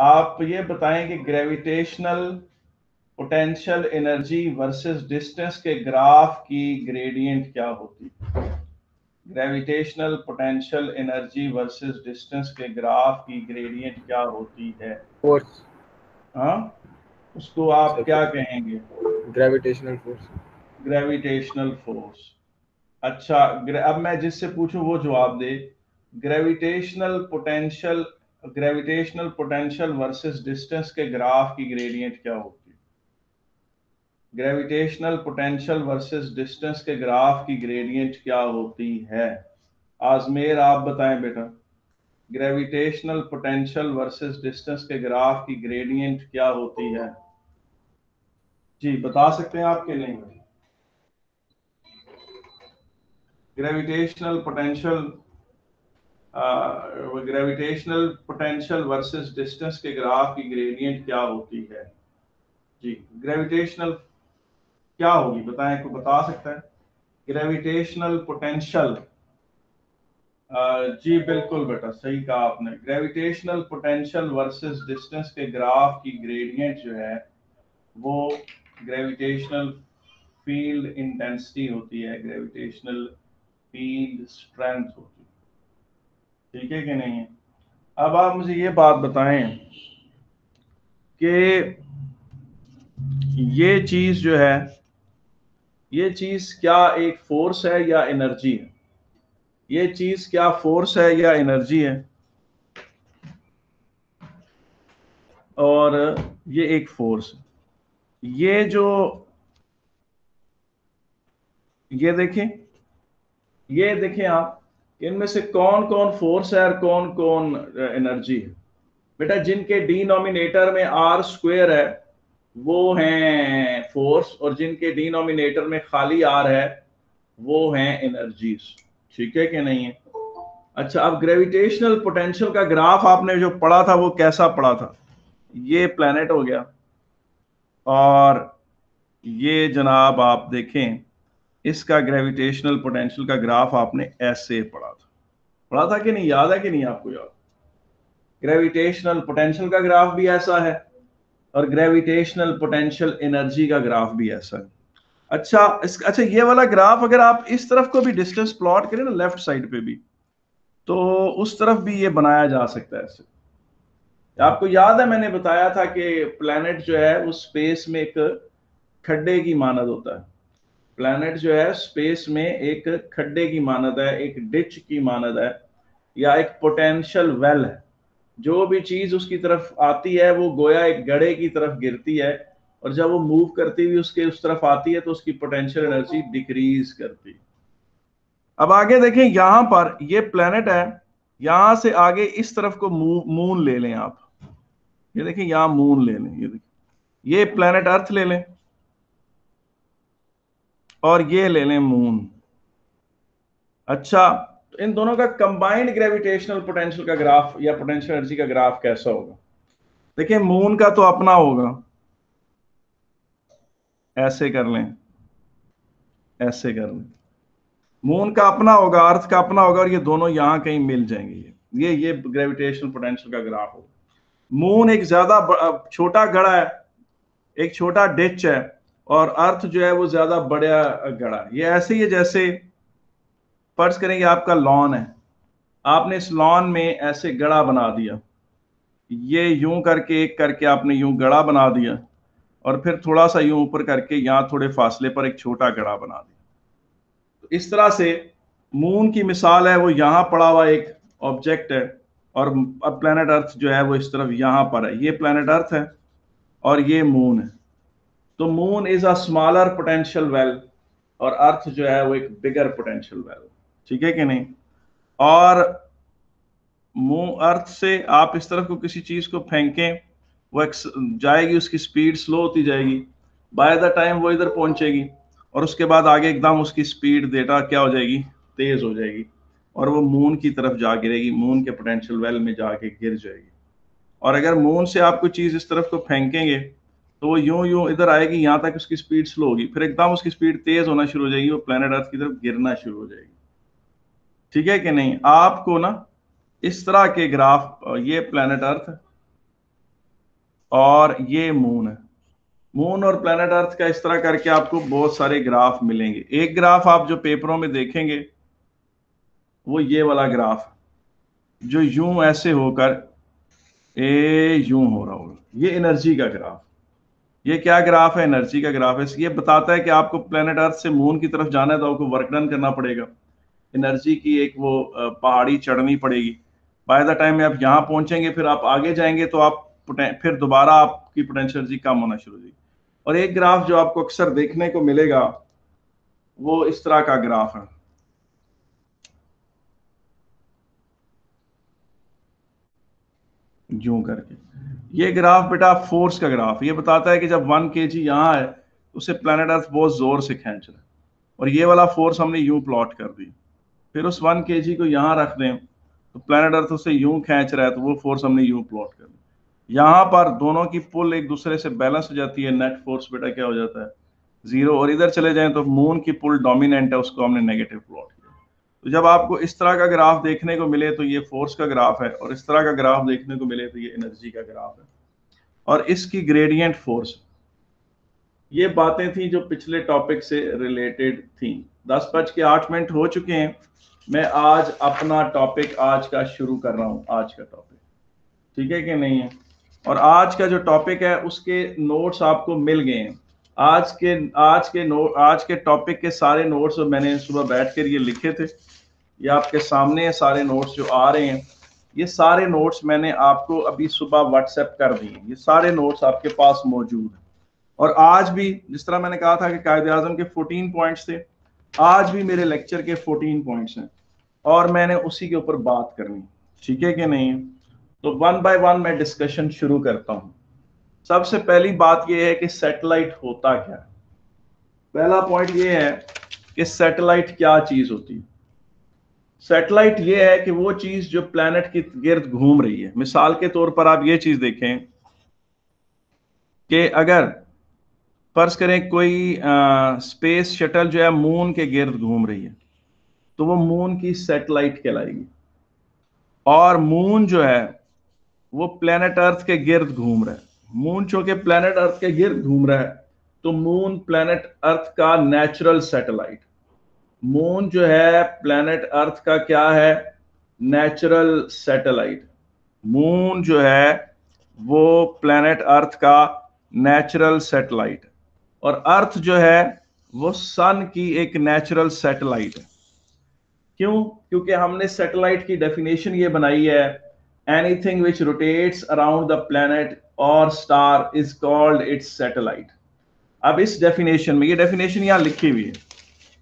आप ये बताएँ कि gravitational potential energy versus distance के ग्राफ की ग्रेडियंट क्या होती gravitational potential energy versus distance के ग्राफ की ग्रेडियंट क्या होती है? फोर्स हाँ? उसको आप क्या कहेंगे? ग्रेविटेशनल फोर्स ग्रेविटेशनल फोर्स अच्छा अब मैं जिससे पूछूँ वो जवाब दे। Gravitational potential gravitational potential versus distance के ग्राफ की ग्रेडियंट क्या होती है? ग्रेविटेशनल पोटेंशियल वर्सेस डिस्टेंस के ग्राफ की ग्रेडियंट क्या होती है? आजमेर, आप बताएँ बेटा। ग्रेविटेशनल पोटेंशियल वर्सेस डिस्टेंस के ग्राफ की ग्रेडियंट क्या होती है? जी, बता सकते हैं आपके नहीं? Gravitational potential gravitational potential versus distance के ग्राफ की ग्रेडियंट क्या होती है? जी ग्रेविटेशनल क्या होगी? बताएँ को बता सकता है? ग्रेविटेशनल पोटेंशियल जी, बिल्कुल बेटा, सही कहा आपने। ग्रेविटेशनल पोटेंशियल वर्सेस डिस्टेंस के ग्राफ की ग्रेडियंट जो है, वो ग्रेविटेशनल फ़ील्ड इंटेंसिटी होती है ग्रेविटेशनल फ़ील्ड स्ट्रेंथ होती है। ठीक है कि नहीं है? अब आप मुझे ये बात बताएँ कि ये चीज़ जो है, ये चीज़ क्या एक फोर्स है या एनर्जी है? ये चीज़ क्या फोर्स है या एनर्जी है? और ये एक फोर्स है। ये जो, ये देखें ये देखें आप इनमें से कौन कौन फोर्स है और कौन कौन एनर्जी है? बेटा, जिनके डिनोमिनेटर में आर स्क्वेयर है, वो हैं फोर्स, और जिनके डिनोमिनेटर में खाली आर है, वो हैं एनर्जीज। ठीक है कि नहीं है? अच्छा अब ग्रेविटेशनल पोटेंशियल का ग्राफ आपने जो पढ़ा था, वो कैसा पढ़ा था? ये प्लेनेट हो गया। और ये जनाब आप देखें, इसका ग्रेविटेशनल पोटेंशियल का ग्राफ आपने ऐसे पढ़ा पढ़ा था कि नहीं? याद है कि नहीं आपको याद? ग्रेविटेशनल पोटेंशियल का ग्राफ भी ऐसा है और ग्रेविटेशनल पोटेंशियल एनर्जी का ग्राफ भी ऐसा है। अच्छा इस अच्छा ये वाला ग्राफ अगर आप इस तरफ़ को भी डिस्टेंस प्लॉट करें ना लेफ़्ट साइड पे भी तो उस तरफ़ भी ये बनाया जा सकता है ऐसे। आपको याद है, मैंने बताया था कि प्लैनेट जो है वो स्पेस में एक खड्डे की मानद होता है। प्लैनेट जो है स्पेस में एक खड्डे की मानद है, एक डिच की मानद है, या एक पोटेंशियल वेल है। जो भी चीज़ उसकी तरफ़ आती है, वो गोया एक गड़े की तरफ़ गिरती है, और जब वो मूव करती हुई उसके, उस तरफ़ आती है तो उसकी पोटेंशियल एनर्जी डिक्रीज करती अब आगे देखें, यहाँ पर ये प्लेनेट है, यहाँ से आगे इस तरफ़ को मून ले लें आप। ये देखें, यहाँ मून ले लें, ये देखें। ये प्लेनेट अर्थ ले लें। और ये ले लें मून अच्छा तो इन दोनों का कंबाइंड ग्रेविटेशनल पोटेंशियल का ग्राफ या पोटेंशियल एनर्जी का ग्राफ कैसा होगा? देखिए मून का तो अपना होगा। ऐसे कर लें। ऐसे कर लें। मून का अपना होगा अर्थ का अपना होगा, और ये दोनों यहाँ कहीं मिल जाएँगे। ये ये ये ग्रेविटेशनल पोटेंशियल का ग्राफ होगा। मून एक ज़्यादा छोटा गड़ा है, एक छोटा डिच है और अर्थ जो है वो ज़्यादा बड़ा गड़ा ये ऐसे ही है जैसे फ़र्ज़ करेंगे आपका लॉन है। आपने इस लॉन में ऐसे गड़ा बना दिया। ये यूँ करके, एक करके आपने यूँ गड़ा बना दिया और फिर थोड़ा सा यूँ ऊपर करके यहाँ थोड़े फासले पर एक छोटा गड़ा बना दिया। तो इस तरह से मून की मिसाल है, वो यहाँ पड़ा हुआ एक ऑब्जेक्ट है और अब प्लेनेट अर्थ जो है वो इस तरफ़ यहाँ पर है। ये प्लेनेट अर्थ है और ये मून है। तो moon is a smaller potential well और अर्थ जो है वो एक बिगर पोटेंशियल वेल ठीक है कि नहीं? और मून अर्थ से आप इस तरफ़ को किसी चीज़ को फेंकें, वो जाएगी, उसकी स्पीड स्लो होती जाएगी। बाय द टाइम वो इधर पहुंचेगी, और उसके बाद आगे एकदम उसकी स्पीड डेटा क्या हो जाएगी? तेज हो जाएगी। और वो मून की तरफ़ जा गिरेगी मून के पोटेंशियल वेल में जाके गिर जाएगी। और अगर मून से आप कोई चीज़ इस तरफ़ को फेंकेंगे तो वो यूँ यूँ इधर आएगी, यहाँ तक उसकी स्पीड स्लो होगी। फिर एकदम उसकी स्पीड तेज होना शुरू हो जाएगी, वो प्लेनेट अर्थ की तरफ़ गिरना शुरू हो जाएगी। ठीक है कि नहीं? आपको ना इस तरह के ग्राफ ये प्लेनेट अर्थ और ये मून है मून और प्लेनेट अर्थ का इस तरह करके आपको बहुत सारे ग्राफ मिलेंगे। एक ग्राफ आप जो पेपरों में देखेंगे, वो ये वाला ग्राफ जो यूँ ऐसे होकर ए यूँ हो रहा होगा। ये एनर्जी का ग्राफ ये क्या ग्राफ है? एनर्जी का ग्राफ है। ये बताता है कि आपको प्लेनेट अर्थ से मून की तरफ़ जाना है तो आपको वर्क डन करना पड़ेगा। एनर्जी की एक वो पहाड़ी चढ़नी पड़ेगी। बाय द टाइम में आप यहाँ पहुँचेंगे, फिर आप आगे जाएँगे तो आप फिर दोबारा आपकी पोटेंशियल एनर्जी कम होना शुरू होगी। और एक ग्राफ जो आपको अक्सर देखने को मिलेगा, वो इस तरह का ग्राफ है। जू करके। ये ग्राफ बेटा फोर्स का ग्राफ, ये बताता है कि जब वन के जी यहाँ है तो उसे प्लानट अर्थ बहुत ज़ोर से खींच रहा है। और ये वाला फोर्स हमने यूँ प्लॉट कर दी। फिर उस वन के जी को यहाँ रख दें तो प्लानट अर्थ उसे यूँ खींच रहा है तो वो फोर्स हमने यूँ प्लॉट कर दी। यहाँ पर दोनों की पुल एक दूसरे से बैलेंस हो जाती है नेट फोर्स बेटा क्या हो जाता है? ज़ीरो और इधर चले जाएँ तो मून की पुल डोमिनेंट है, उसको हमने नेगेटिव प्लॉट तो जब आपको इस तरह का ग्राफ देखने को मिले तो ये फोर्स का ग्राफ है और इस तरह का ग्राफ देखने को मिले तो ये एनर्जी का ग्राफ है। और इसकी ग्रेडियंट फोर्स ये बातें थी जो पिछले टॉपिक से रिलेटेड थी। दस बज के आठ मिनट हो चुके हैं। मैं आज अपना टॉपिक आज का शुरू कर रहा हूँ, आज का टॉपिक ठीक है कि नहीं है? और आज का जो टॉपिक है, उसके नोट्स आपको मिल गए हैं। आज के आज के नोट आज के टॉपिक के सारे नोट्स मैंने सुबह बैठ कर ये लिखे थे ये आपके सामने है, सारे नोट्स जो आ रहे हैं, ये सारे नोट्स मैंने आपको अभी सुबह व्हाट्सएप कर दिए ये सारे नोट्स आपके पास मौजूद हैं। और आज भी जिस तरह मैंने कहा था कि कायद आज़म के 14 पॉइंट्स थे, आज भी मेरे लेक्चर के 14 पॉइंट्स हैं। और मैंने उसी के ऊपर बात करनी ठीक है कि नहीं? तो वन बाय वन मैं डिस्कशन शुरू करता हूँ। सबसे पहली बात यह है कि सैटेलाइट होता क्या पहला पॉइंट ये है कि सैटेलाइट क्या चीज़ होती है? सैटेलाइट ये है कि वो चीज़ जो प्लेनेट की गिर्द घूम रही है। मिसाल के तौर पर आप ये चीज़ देखें कि अगर फ़र्ज़ करें कोई स्पेस शटल जो है मून के गिर्द घूम रही है तो वो मून की सैटेलाइट कहलाएगी। और मून जो है, वो प्लेनेट अर्थ के गिर्द घूम रहा है। मून चूँकि प्लेनेट अर्थ के गिर्द घूम रहा है तो मून प्लेनेट अर्थ का नेचुरल सैटेलाइट मून जो है प्लेनेट अर्थ का क्या है? नेचुरल सैटेलाइट मून जो है, वो प्लेनेट अर्थ का नेचुरल सैटेलाइट और अर्थ जो है, वो सन की एक नेचुरल सैटेलाइट है. क्यों? क्योंकि हमने सैटेलाइट की डेफिनेशन ये बनाई है anything which rotates around the planet और star is called its satellite अब इस डेफिनेशन में, ये डेफिनेशन यहाँ लिखी हुई है।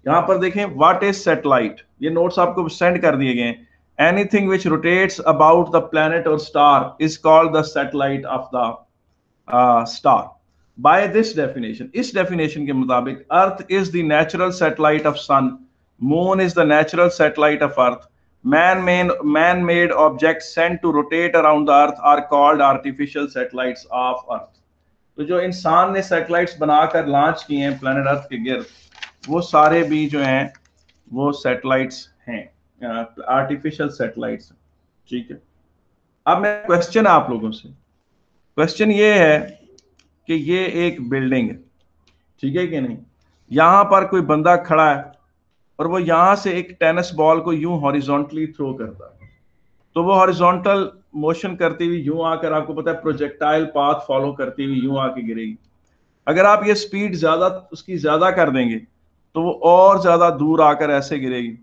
यहाँ पर देखें व्हाट इज़ सैटेलाइट ये नोट्स आपको सेंड कर दिए गए anything which rotates about the planet और star is called the satellite of the star by this definition इस डेफिनेशन के मुताबिक earth is the natural satellite of sun moon is the natural satellite of earth man made man made objects sent to rotate around the earth are called artificial satellites of earth. तो जो इंसान ने satellites बनाकर launch किए हैं planet earth के गिर्द वो सारे भी जो हैं, वो सैटेलाइट्स हैं आर्टिफिशियल सैटेलाइट्स ठीक है? अब मैं क्वेश्चन आप लोगों से क्वेश्चन ये है कि ये एक बिल्डिंग है, ठीक है कि नहीं? यहाँ पर कोई बंदा खड़ा है, और वो यहाँ से एक टेनिस बॉल को यूँ हॉरिजॉन्टली थ्रो करता है। तो वो हॉरिजॉन्टल मोशन करती हुई यूँ आकर आपको पता है प्रोजेक्टाइल पाथ फॉलो करती हुई यूँ आके गिरेगी। अगर आप ये स्पीड ज़्यादा, उसकी ज़्यादा कर देंगे तो वो और ज़्यादा दूर आकर ऐसे गिरेगी।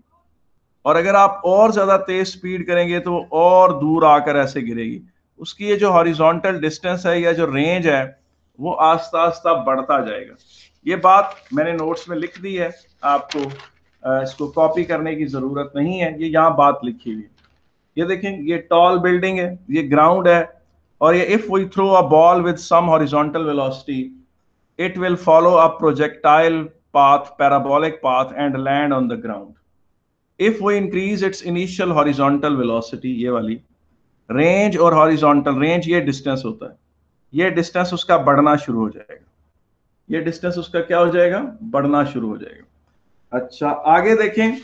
और अगर आप और ज़्यादा तेज स्पीड करेंगे तो वो और दूर आकर ऐसे गिरेगी। उसकी ये जो हॉरिजॉन्टल डिस्टेंस है या जो रेंज है, वो आस्ता आस्ता बढ़ता जाएगा। ये बात मैंने नोट्स में लिख दी है। आपको इसको कॉपी करने की ज़रूरत नहीं है। ये यहाँ बात लिखी हुई है। ये देखें, ये टॉल बिल्डिंग है, ये ग्राउंड है, और ये if we throw a ball with some horizontal velocity it will follow a projectile path, parabolic path and land on the ground. If we increase its initial horizontal velocity, ये वाली range और horizontal range ये distance होता है, ये distance उसका बढ़ना शुरू हो जाएगा। ये डिस्टेंस उसका क्या हो जाएगा? बढ़ना शुरू हो जाएगा। अच्छा आगे देखें।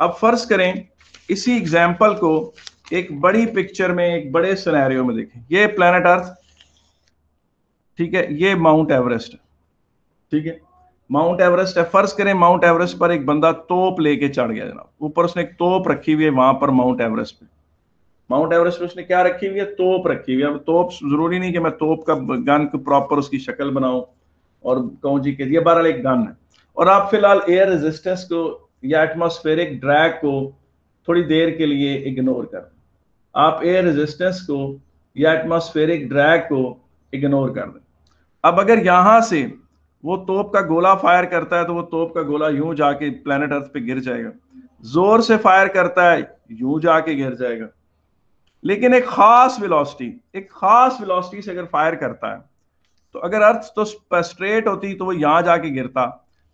अब फ़र्ज़ करें, इसी एग्ज़ाम्पल को एक बड़ी पिक्चर में, एक बड़े सिनेरियो में देखें। ये प्लेनेट अर्थ ठीक है, ये माउंट एवरेस्ट ठीक है? माउंट एवरेस्ट है, फ़र्ज़ करें माउंट एवरेस्ट पर एक बंदा तोप लेके चढ़ गया जनाब। ऊपर उसने एक तोप रखी हुई है वहाँ पर माउंट एवरेस्ट पे। माउंट एवरेस्ट पे उसने क्या रखी हुई है? तोप रखी हुई है। अब तोप ज़रूरी नहीं कि मैं तोप का गन प्रॉपर उसकी शक्ल बनाऊँ और कहूँ जी कि ये बहरहाल एक गन है। और आप फ़िलहाल एयर रेजिस्टेंस को या एटमोस्फेरिक ड्रैग को थोड़ी देर के लिए इग्नोर कर। आप एयर रेजिस्टेंस को या एटमोस्फेरिक ड्रैग को इग्नोर कर दें। अब अगर यहाँ से वो तोप का गोला फायर करता है तो वो तोप का गोला यूँ जाके प्लेनेट अर्थ पे गिर जाएगा। ज़ोर से फायर करता है, यूँ जाके गिर जाएगा। लेकिन एक खास वेलोसिटी एक खास वेलोसिटी से अगर फायर करता है तो अगर अर्थ तो स्ट्रेट होती तो वो यहाँ जाके गिरता।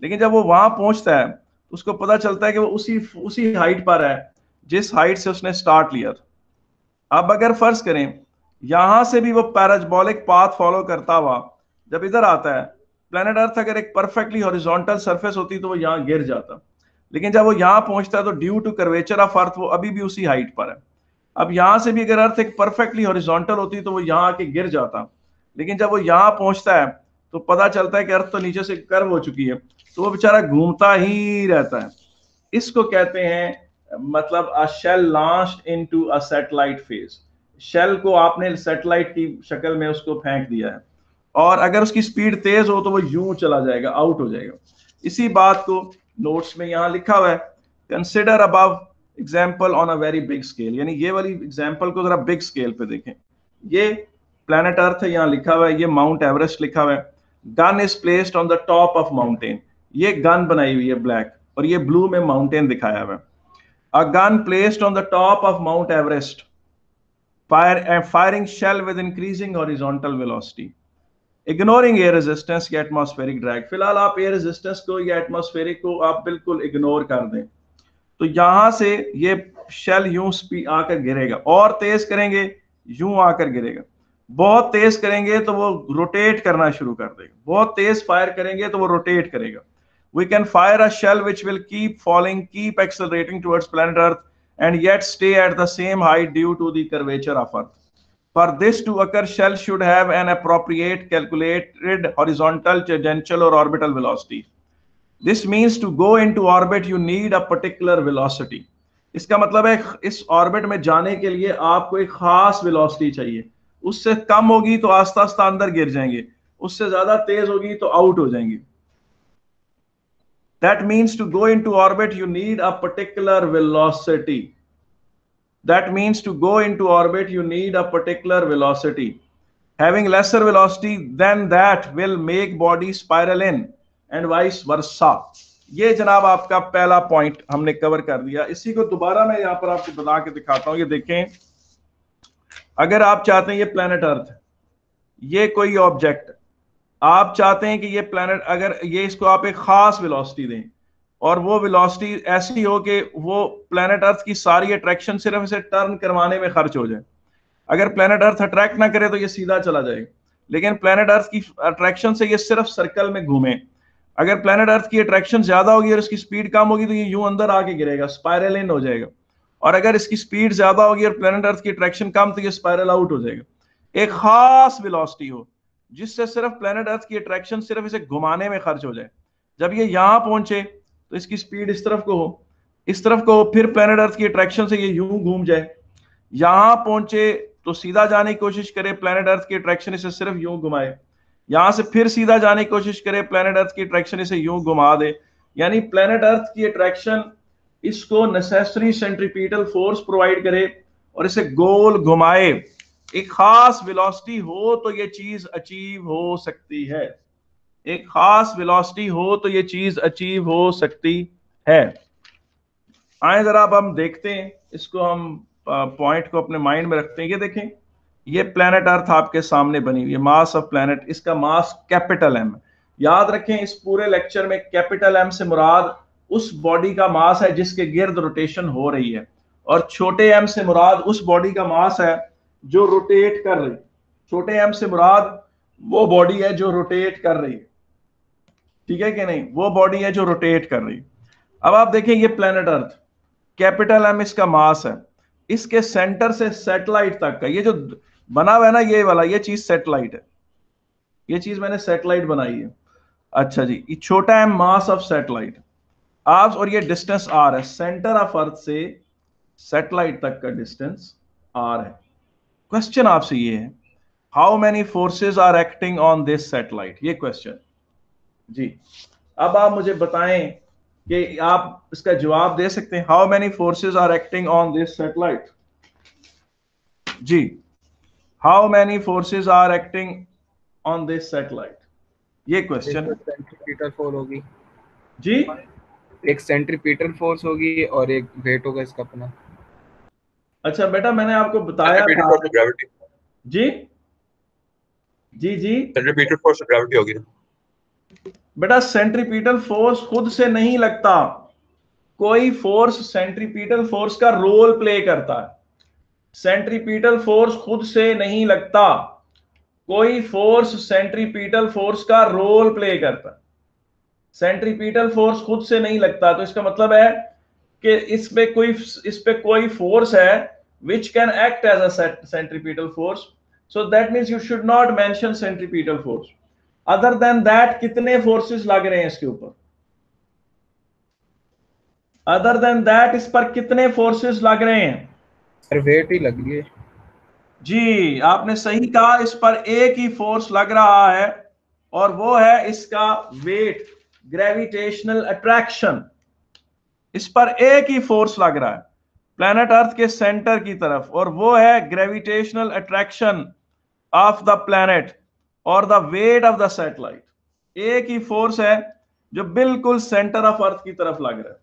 लेकिन जब वो वहाँ पहुँचता है तो उसको पता चलता है कि वो उसी उसी हाइट पर है, जिस हाइट से उसने स्टार्ट लिया था। अब अगर फ़र्ज़ करें, यहाँ से भी वो पैराजबॉलिक पाथ फॉलो करता हुआ, जब इधर आता है प्लेनेट अर्थ अगर एक परफेक्टली हॉरिजॉन्टल सरफेस होती तो वो यहाँ गिर जाता। लेकिन जब वो यहाँ पहुँचता है तो due to curvature of earth वो अभी भी उसी हाइट पर है। अब यहाँ से भी अगर अर्थ एक परफेक्टली हॉरिजॉन्टल होती तो वो यहाँ आके गिर जाता। लेकिन जब वो यहाँ पहुँचता है तो पता चलता है कि अर्थ तो नीचे से कर्व हो चुकी है। तो वो बेचारा घूमता ही रहता है। इसको कहते हैं मतलब a shell launch into a satellite phase shell को आपने सेटेलाइट की शक्ल में उसको फेंक दिया है। और अगर उसकी स्पीड तेज हो तो वो यूँ चला जाएगा आउट हो जाएगा। इसी बात को नोट्स में यहाँ लिखा हुआ है consider above example on a very big scale यानी ये वाली एग्ज़ाम्पल को जरा बिग स्केल पे देखें। ये प्लेनेट अर्थ है, यहाँ लिखा हुआ है, ये माउंट एवरेस्ट लिखा हुआ है। Gun is placed on the top of mountain ये गन बनाई हुई है ब्लैक और ये ब्लू में माउंटेन दिखाया हुआ है। A gun placed on the top of Mount Everest fire firing shell with increasing horizontal velocity ignoring air resistance या एटमॉस्फेरिक ड्रैग फ़िलहाल आप एयर रेजिस्टेंस को, या एटमॉस्फेरिक को आप बिल्कुल इग्नोर कर दें। तो यहाँ से ये शेल यूँ आकर गिरेगा और तेज करेंगे यूँ आकर गिरेगा। बहुत तेज करेंगे तो वो रोटेट करना शुरू कर देगा। बहुत तेज फायर करेंगे तो वो रोटेट करेगा। Can fire a shell which will keep falling, keep accelerating towards planet earth and yet stay at the same height due to the curvature of earth for this to occur shell should have an appropriate calculated horizontal tangential or orbital velocity this means to go into orbit you need a particular velocity इसका मतलब है इस orbit में जाने के लिए आपको एक खास वेलोसिटी चाहिए उससे कम होगी तो आस्ता आस्ता अंदर गिर जाएँगे उससे ज़्यादा तेज होगी तो आउट हो जाएँगे that means to go into orbit you need a particular velocity that means to go into orbit you need a particular velocity having lesser velocity then that will make body spiral in and vice ये जनाब आपका पहला point हमने cover कर दिया। इसी को दोबारा मैं यहाँ पर आपको बता के दिखाता हूँ। ये देखें, अगर आप चाहते हैं ये प्लेनेट अर्थ ये कोई ऑब्जेक्ट आप चाहते हैं कि ये प्लेनेट अगर ये इसको आप एक खास वेलोसिटी दें और वो वेलोसिटी ऐसी हो कि वो प्लेनेट अर्थ की सारी अट्रैक्शन सिर्फ़ इसे टर्न करवाने में खर्च हो जाए। अगर प्लेनेट अर्थ अट्रैक्ट ना करे तो ये सीधा चला जाएगा लेकिन प्लेनेट अर्थ की अट्रैक्शन से ये सिर्फ़ सर्कल में घूमे। अगर प्लेनेट अर्थ की अट्रैक्शन ज़्यादा होगी और इसकी स्पीड कम होगी तो ये यूँ अंदर आके गिरेगा स्पायरल इन हो जाएगा। और अगर इसकी स्पीड ज़्यादा होगी और प्लेनेट अर्थ की अट्रैक्शन कम तो ये स्पायरल आउट हो जाएगा। एक खास वेलोसिटी हो, जिससे सिर्फ़ प्लेनेट अर्थ की अट्रैक्शन सिर्फ़ इसे घुमाने में खर्च हो जाए। जब ये यहाँ पहुँचे तो इसकी स्पीड इस तरफ़ को हो। इस तरफ़ को फिर प्लेनेट अर्थ की अट्रैक्शन से ये यूँ घूम जाए। यहाँ पहुँचे तो सीधा जाने की कोशिश करे प्लेनेट अर्थ की अट्रैक्शन इसे सिर्फ़ यूँ घुमाए। यहाँ से फिर सीधा जाने की कोशिश करे प्लेनेट अर्थ की अट्रैक्शन इसे यूँ घुमा दे। यानी प्लेनेट अर्थ की अट्रैक्शन इसको नेसेसरी सेंट्रीपीटल फोर्स प्रोवाइड करे और इसे गोल घुमाए। एक खास वेलोसिटी हो तो ये चीज़ अचीव हो सकती है। एक खास वेलोसिटी हो तो ये चीज़ अचीव हो सकती है। आए जरा अब हम देखते हैं, इसको हम पॉइंट को अपने माइंड में रखते हैं। ये देखें, ये प्लेनेट अर्थ आपके सामने बनी हुई है मास ऑफ़ प्लेनेट इसका मास कैपिटल एम याद रखें, इस पूरे लेक्चर में कैपिटल एम से मुराद उस बॉडी का मास है जिसके गिर्द रोटेशन हो रही है। और छोटे एम से मुराद उस बॉडी का मास है जो रोटेट कर रही छोटे एम से मुराद वो बॉडी है जो रोटेट कर रही है। ठीक है कि नहीं? वो बॉडी है जो रोटेट कर रही। अब आप देखें, ये प्लेनेट अर्थ कैपिटल एम इसका मास है। इसके सेंटर से सैटेलाइट तक का, ये जो बना हुआ है ना, ये वाला, ये चीज़ सैटेलाइट है। ये चीज़ मैंने सैटेलाइट बनाई है। अच्छा जी, ये छोटा है मास ऑफ़ सैटेलाइट आप और ये डिस्टेंस आर है। सेंटर ऑफ़ अर्थ से सैटेलाइट तक का डिस्टेंस आर है। क्वेश्चन आपसे ये है how many forces are acting on this satellite ये क्वेश्चन जी। अब आप मुझे बताएँ कि आप इसका जवाब दे सकते हैं। How many forces are acting on this satellite ji. How many forces are acting on this satellite ये क्वेश्चन सेंट्रीपिटल फोर्स होगी। जी। एक सेंट्रीपिटल फोर्स होगी और एक वेट होगा इसका अपना। अच्छा बेटा मैंने आपको बताया था। Gravity G. G G. Centripetal force gravity होगी। बेटा सेंट्रीपीटल फोर्स खुद से नहीं लगता। कोई फोर्स सेंट्रीपीटल फोर्स का रोल प्ले करता है। सेंट्रीपिटल फोर्स खुद से नहीं लगता। कोई फोर्स सेंट्रीपीटल फोर्स का रोल प्ले करता। सेंट्रीपीटल फोर्स खुद से नहीं लगता। तो इसका मतलब है कि इस पे कोई, इस पे कोई फोर्स है which can act as a centripetal force so that means you should not mention centripetal force other than that कितने फोर्सेस लग रहे हैं इसके ऊपर? अदर देन दैट इस पर कितने फोर्सेस लग रहे हैं? वेट ही लग रही है। जी आपने सही कहा इस पर एक ही फोर्स लग रहा है और वो है इसका वेट ग्रेविटेशनल अट्रैक्शन इस पर एक ही फोर्स लग रहा है प्लेनेट अर्थ के सेंटर की तरफ़ और वो है gravitational attraction of the planet और the weight of the satellite एक ही फोर्स है जो बिल्कुल सेंटर ऑफ़ अर्थ की तरफ़ लग रहा है।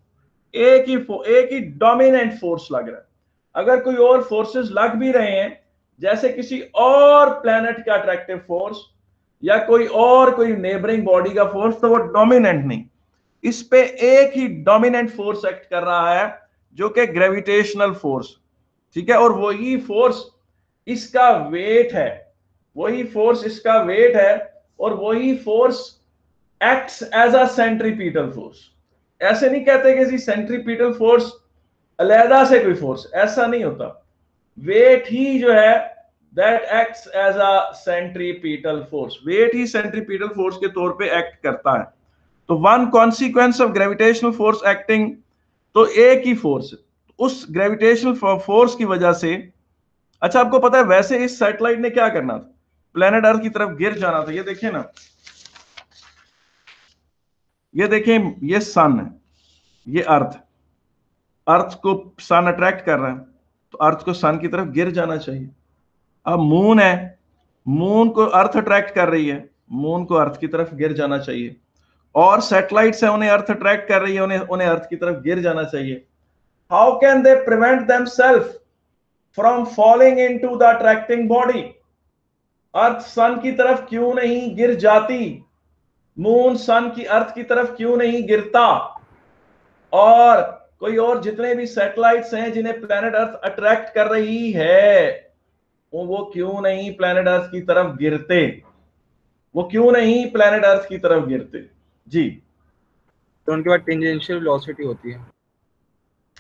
एक ही एक ही डोमिनेंट फोर्स लग रहा है। अगर कोई और फोर्सेस लग भी रहे हैं, जैसे किसी और प्लेनेट का अट्रैक्टिव फोर्स या कोई और कोई नेबरिंग बॉडी का फोर्स तो वो डोमिनेंट नहीं। इस पे एक ही डोमिनेंट फोर्स एक्ट कर रहा है, जो कि ग्रेविटेशनल फोर्स ठीक है? और वही फोर्स इसका वेट है। वही फोर्स इसका वेट है और वही force acts as a centripetal force ऐसे नहीं कहते कि जी सेंट्रीपीटल फोर्स अलहदा से कोई फोर्स ऐसा नहीं होता। वेट ही जो है that acts as a centripetal force weight he centripetal force के तौर पे एक्ट करता है। तो one consequence of gravitational force acting तो एक ही फोर्स उस ग्रेविटेशनल फोर्स की वजह से अच्छा आपको पता है, वैसे इस सैटेलाइट ने क्या करना था? प्लेनेट अर्थ की तरफ़ गिर जाना था, ये देखिए ना। ये देखें ये सन है, ये अर्थ अर्थ को सन अट्रैक्ट कर रहा है तो अर्थ को सन की तरफ़ गिर जाना चाहिए। अब मून है मून को अर्थ अट्रैक्ट कर रही है मून को अर्थ की तरफ़ गिर जाना चाहिए। और सैटेलाइट्स है, उन्हें अर्थ अट्रैक्ट कर रही है, उन्हें उन्हें अर्थ की तरफ़ गिर जाना चाहिए। How can they prevent themselves from following into the attracting body earth sun की तरफ़ क्यों नहीं गिर जाती? मून सन की अर्थ की तरफ़ क्यों नहीं गिरता? और कोई और जितने भी सैटेलाइट्स हैं जिन्हें प्लेनेट अर्थ अट्रैक्ट कर रही है वो वो क्यों नहीं प्लेनेट अर्थ की तरफ़ गिरते? वो क्यों नहीं प्लेनेट अर्थ की तरफ़ गिरते? जी। तो उनके बाद टेंजेंशियल वेलोसिटी होती है।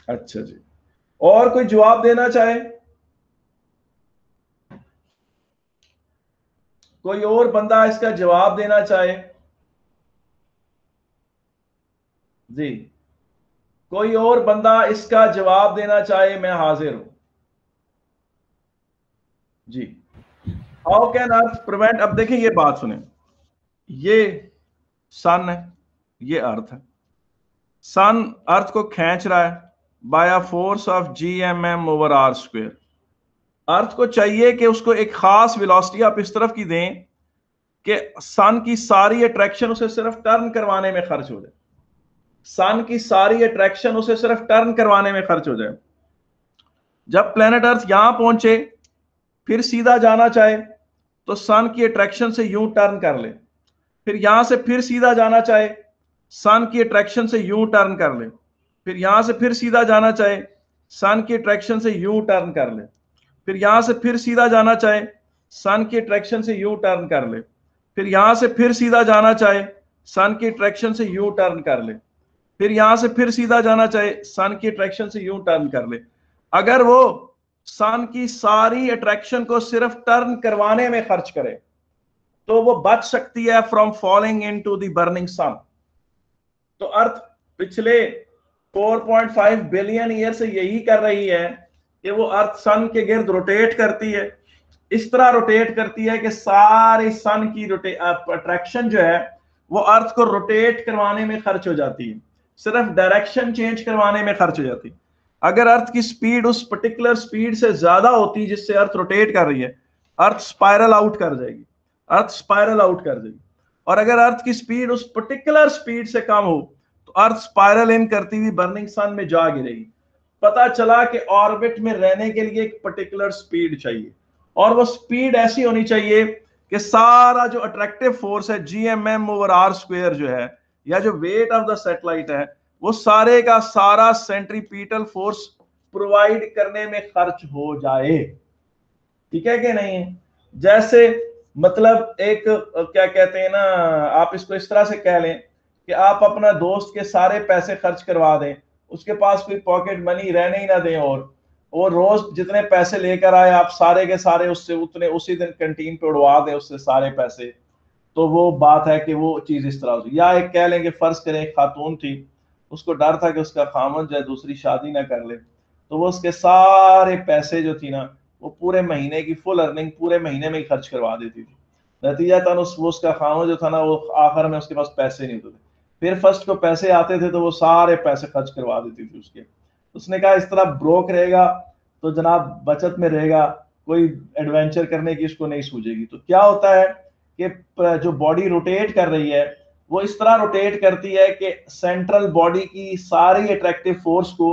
अच्छा जी। और कोई जवाब देना चाहे? कोई और बंदा इसका जवाब देना चाहे? जी। कोई और बंदा इसका जवाब देना चाहे, मैं हाजिर हूँ। जी। हाउ कैन अर्थ प्रिवेंट अब देखिए, ये बात सुने। ये सन है, ये अर्थ है। सन अर्थ को खींच रहा है by a force of G M M over R square earth को चाहिए कि उसको एक खास वेलोसिटी आप इस तरफ़ की दें कि सन की सारी अट्रैक्शन उसे सिर्फ़ टर्न करवाने में खर्च हो जाए। सन की सारी अट्रैक्शन उसे सिर्फ़ टर्न करवाने में खर्च हो जाए। जब प्लेनेट अर्थ यहाँ पहुँचे, फिर सीधा जाना चाहे तो सन की अट्रैक्शन से यूँ टर्न कर ले। फिर यहाँ से फिर सीधा जाना चाहे सन की अट्रैक्शन से यूँ टर्न कर ले। फिर यहाँ से फिर सीधा जाना चाहे सन की अट्रैक्शन से यूँ टर्न कर ले। फिर यहाँ से फिर सीधा जाना चाहे सन की अट्रैक्शन से यू टर्न कर ले। फिर यहाँ से फिर सीधा जाना चाहे सन की अट्रैक्शन से यू टर्न कर ले। फिर यहाँ से फिर सीधा जाना चाहे सन की अट्रैक्शन से यू टर्न कर ले। अगर वो सन की सारी अट्रैक्शन को सिर्फ़ टर्न करवाने में खर्च करे तो वो बच सकती है from falling into burning sun तो अर्थ, पिछले 4.5 बिलियन ईयर से यही कर रही है कि वो अर्थ सन के गिर्द रोटेट करती है। इस तरह रोटेट करती है कि सारे सन की अट्रैक्शन जो है, वो अर्थ को रोटेट करवाने में खर्च हो जाती है। सिर्फ़ डायरेक्शन चेंज करवाने में खर्च हो जाती है। अगर अर्थ की स्पीड उस पर्टिकुलर स्पीड से ज़्यादा होती जिससे अर्थ रोटेट कर रही है, अर्थ स्पायरल आउट कर जाएगी। अर्थ स्पायरल आउट कर जाएगी। और अगर अर्थ की स्पीड उस पर्टिकुलर स्पीड से कम हो तो अर्थ स्पायरल इन करती हुई बर्निंग सन में जा गिरेगी। पता चला कि ऑर्बिट में रहने के लिए एक पर्टिकुलर स्पीड चाहिए। और वो स्पीड ऐसी होनी चाहिए कि सारा जो अट्रैक्टिव फोर्स है G M M over R square जो है, या जो वेट ऑफ़ द सेटेलाइट है, वो सारे का सारा सेंट्रीपीटल फोर्स प्रोवाइड करने में खर्च हो जाए। ठीक है कि नहीं? जैसे मतलब एक क्या कहते हैं ना, आप इसको इस तरह से कह लें कि आप अपना दोस्त के सारे पैसे खर्च करवा दें उसके पास कोई पॉकेट मनी रहने ही ना दें और वो रोज जितने पैसे लेकर आए आप सारे के सारे उससे उतने उसी दिन कंटीन पे उड़वा दें उससे सारे पैसे। तो वो बात है कि वो चीज़ इस तरह से या एक कह लेंगे फ़र्ज़ करें खातून थी, उसको डर था कि उसका खामन जो है दूसरी शादी ना कर ले। तो वो उसके सारे पैसे जो थी ना, वो पूरे महीने की फुल अर्निंग पूरे महीने में ही खर्च करवा देती थी। नतीजा था उस, वो उसका खामन जो था ना, वो आखिर में उसके पास पैसे नहीं होते फिर फ़र्स्ट को पैसे आते थे तो वो सारे पैसे खर्च करवा देती थी उसके। उसने कहा, इस तरह ब्रोक रहेगा तो जनाब बचत में रहेगा, कोई एडवेंचर करने की इसको नहीं सूझेगी। तो क्या होता है कि जो बॉडी रोटेट कर रही है, वो इस तरह रोटेट करती है कि सेंट्रल बॉडी की सारी अट्रैक्टिव फोर्स को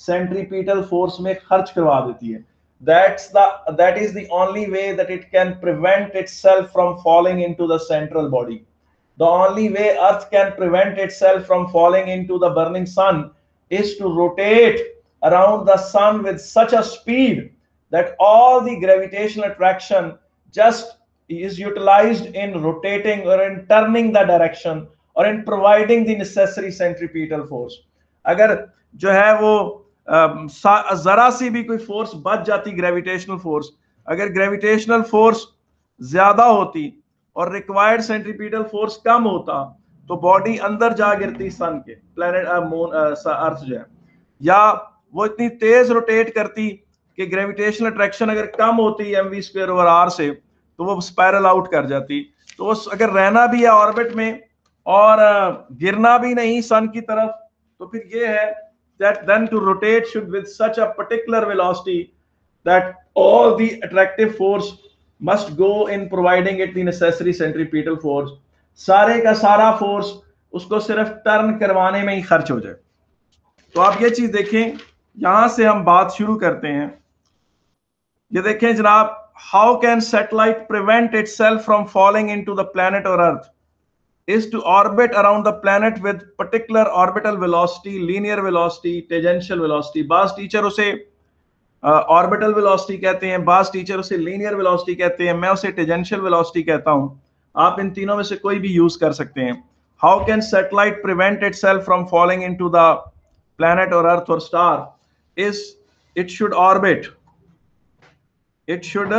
सेंट्रीपीटल फोर्स में खर्च करवा देती है। That's the, that is the only way that it can prevent itself from falling into the central body the only way earth can prevent itself from falling into the burning sun is to rotate around the sun with such a speed that all the gravitational attraction just is utilized in rotating or in turning the direction or in providing the necessary centripetal force अगर जो है वो जरा सी भी कोई force बच जाती gravitational force अगर ग्रेविटेशनल फोर्स ज्यादा होती और रिक्वायर्ड सेंट्रीपीटल फोर्स कम होता तो बॉडी अंदर जा गिरती सन के प्लेनेट मून अर्थ जो है। या वो इतनी तेज रोटेट करती कि ग्रेविटेशनल अट्रैक्शन अगर कम होती M V square over R से तो वो स्पायरल आउट कर जाती। तो वो अगर रहना भी है ऑर्बिट में और गिरना भी नहीं सन की तरफ़ तो फिर ये है that then to rotate should with such a particular velocity that all the attractive force must go in providing it necessary centripetal force सारे का सारा फोर्स उसको सिर्फ़ टर्न करवाने में ही खर्च हो जाए। तो आप ये चीज़ देखें, यहाँ से हम बात शुरू करते हैं। ये देखें जनाब how can satellite prevent itself from following in to the planet और earth is to orbit around the planet with particular orbital velocity linear velocity tangential velocity बस टीचर उसे ऑर्बिटल वेलोसिटी कहते हैं, बास टीचर उसे लेनियर वेलोसिटी कहते हैं, मैं उसे टेजेंशियल वेलोसिटी कहता हूँ। आप इन तीनों में से कोई भी यूज़ कर सकते हैं। How can satellite prevent it from following in the planet और अर्थ और star is it should orbit it should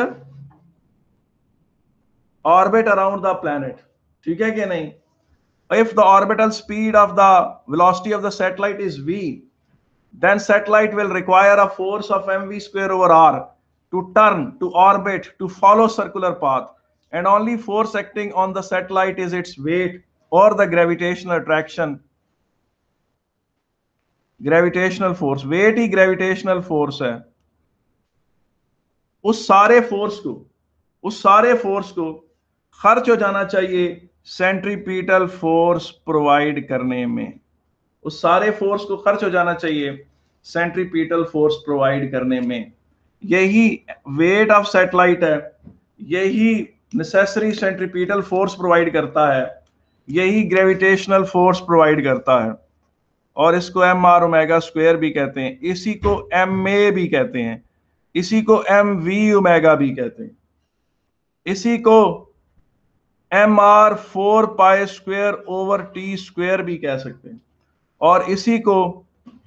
orbit around the planet ठीक है कि नहीं? If the orbital speed of the velocity of the satellite is V then satellite will require a force of mv square over r to turn to orbit to follow circular path and only force acting on the satellite is its weight or the gravitational attraction gravitational force weight he gravitational force है उस सारे force को उस सारे force को खर्च हो जाना चाहिए सेंट्रीपीटल फोर्स प्रोवाइड करने में उस सारे फोर्स को खर्च हो जाना चाहिए सेंट्रीपीटल फोर्स प्रोवाइड करने में। यही वेट ऑफ़ सैटेलाइट है, यही नेसेसरी सेंट्रीपीटल फोर्स प्रोवाइड करता है, यही ग्रेविटेशनल फोर्स प्रोवाइड करता है। और इसको एम आर ओमेगा स्क्वेयर भी कहते हैं, इसी को एम ए भी कहते हैं, इसी को एम वी ओमेगा भी कहते हैं। इसी को M R four pi square over T square भी कह सकते हैं। और इसी को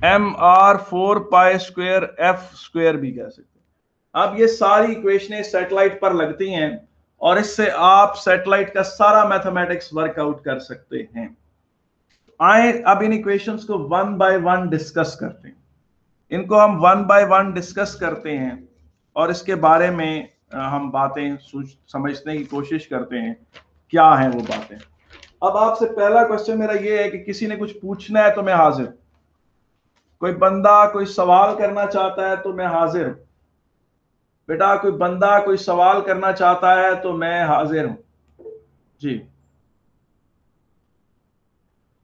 M R four pi square F square भी कह सकते हैं। अब ये सारी इक्वेशनें सेटेलाइट पर लगती हैं और इससे आप सैटेलाइट का सारा मैथमेटिक्स वर्कआउट कर सकते हैं। आए, अब इन इक्वेशंस को वन बाय वन डिस्कस करते हैं। इनको हम वन बाय वन डिस्कस करते हैं और इसके बारे में हम बातें समझने की कोशिश करते हैं, क्या है वो बातें। अब आपसे पहला क्वेश्चन मेरा ये है कि किसी ने कुछ पूछना है तो मैं हाजिर कोई बंदा कोई सवाल करना चाहता है तो मैं हाजिर हूँ। बेटा, कोई बंदा कोई सवाल करना चाहता है तो मैं हाजिर हूँ। जी।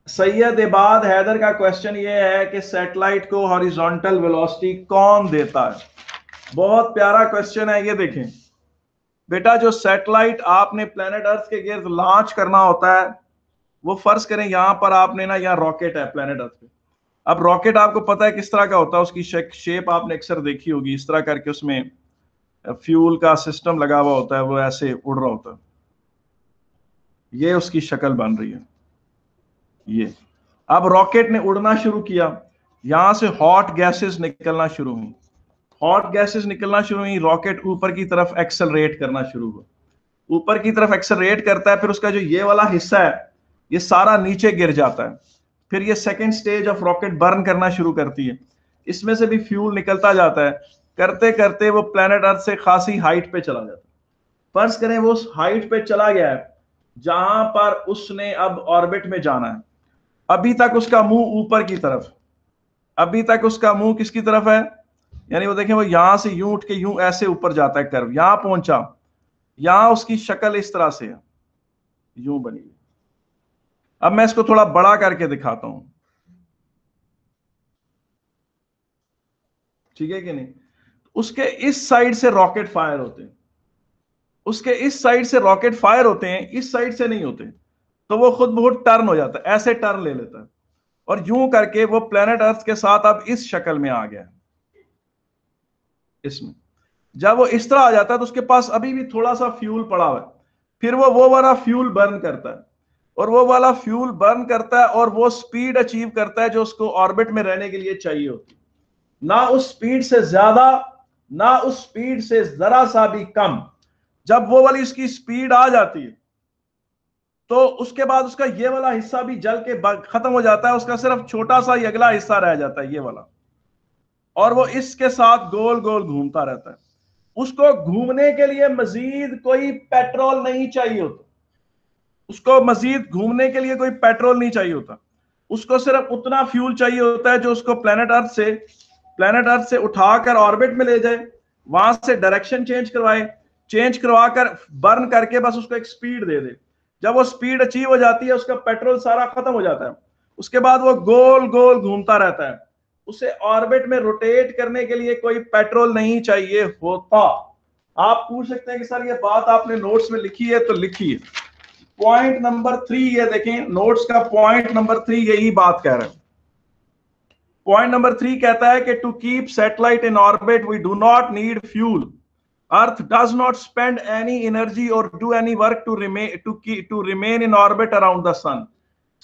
सैयद इबाद हैदर का क्वेश्चन ये है कि सैटेलाइट को हॉरिजॉन्टल वेलोसिटी कौन देता है? बहुत प्यारा क्वेश्चन है, ये देखें। बेटा, जो सैटेलाइट आपने प्लेनेट अर्थ के गिर्द लॉन्च करना होता है वो फ़र्ज़ करें यहाँ पर आपने ना यहाँ रॉकेट है प्लेनेट अर्थ पे। अब रॉकेट आपको पता है किस तरह का होता है, उसकी शेप आपने अक्सर देखी होगी। इस तरह करके उसमें फ्यूल का सिस्टम लगा हुआ होता है, वो ऐसे उड़ रहा होता है। ये उसकी शक्ल बन रही है। ये। अब रॉकेट ने उड़ना शुरू किया। यहाँ से हॉट गैसेस निकलना शुरू हुई। हॉट गैसेस निकलना शुरू हुई, रॉकेट ऊपर की तरफ़ एक्सेलरेट करना शुरू हुआ। ऊपर की तरफ़ एक्सेलरेट करता है, फिर उसका जो ये वाला हिस्सा है ये सारा नीचे गिर जाता है। फिर ये second stage of rocket burn करना शुरू करती है। इसमें से भी फ्यूल निकलता जाता है। करते करते वो प्लेनेट अर्थ से खासी हाइट पे चला जाता है। फ़र्ज़ करें वो उस हाइट पे चला गया है, जहाँ पर उसने अब ऑर्बिट में जाना है। अभी तक उसका मुँह ऊपर की तरफ़, अभी तक उसका मुँह किसकी तरफ़ है? यानी वो देखें वो यहाँ से यूँ उठ के यूँ ऐसे ऊपर जाता है कर्व यहाँ पहुँचा, यहाँ उसकी शक्ल इस तरह से है। यूँ बनी अब मैं इसको थोड़ा बड़ा करके दिखाता हूँ। ठीक है कि नहीं? उसके इस साइड से रॉकेट फायर होते हैं। उसके इस साइड से रॉकेट फायर होते हैं, इस साइड से नहीं होते। तो वो खुद बहुत टर्न हो जाता है, ऐसे टर्न ले लेता है। और यूँ करके वो प्लेनेट अर्थ के साथ अब इस शक्ल में आ गया इसमें। जब वो इस तरह आ जाता है तो उसके पास अभी भी थोड़ा सा फ्यूल पड़ा हुआ है। फिर वो वो वाला फ्यूल बर्न करता है। और वो वाला फ्यूल बर्न करता है और वो स्पीड अचीव करता है जो उसको ऑर्बिट में रहने के लिए चाहिए होती ना उस स्पीड से ज़्यादा, ना उस स्पीड से जरा सा भी कम। जब वो वाली उसकी स्पीड आ जाती है तो उसके बाद उसका ये वाला हिस्सा भी जल के खत्म हो जाता है। उसका सिर्फ़ छोटा सा अगला हिस्सा रह जाता है, ये वाला। और वो इसके साथ गोल गोल घूमता रहता है। उसको घूमने के लिए मजीद कोई पेट्रोल नहीं चाहिए होता। उसको मजीद घूमने के लिए कोई पेट्रोल नहीं चाहिए होता। उसको सिर्फ़ उतना फ्यूल चाहिए होता है जो उसको प्लेनेट अर्थ से प्लेनेट अर्थ से उठाकर ऑर्बिट में ले जाए, वहाँ से डायरेक्शन चेंज करवाए चेंज करवाकर बर्न करके बस उसको एक स्पीड दे दे। जब वो स्पीड अचीव हो जाती है, उसका पेट्रोल सारा खत्म हो जाता है। उसके बाद वो गोल गोल घूमता रहता है। उसे ऑर्बिट में रोटेट करने के लिए कोई पेट्रोल नहीं चाहिए होता। आप पूछ सकते हैं कि सर, ये बात आपने नोट्स में लिखी है तो लिखिए पॉइंट नंबर थ्री ये देखें नोट्स का पॉइंट नंबर थ्री यही बात कह रहे हैं। पॉइंट नंबर थ्री कहता है कि to keep satellite in orbit we do not need fuel earth does not spend any energy और do any work to remain to to remain in orbit around the sun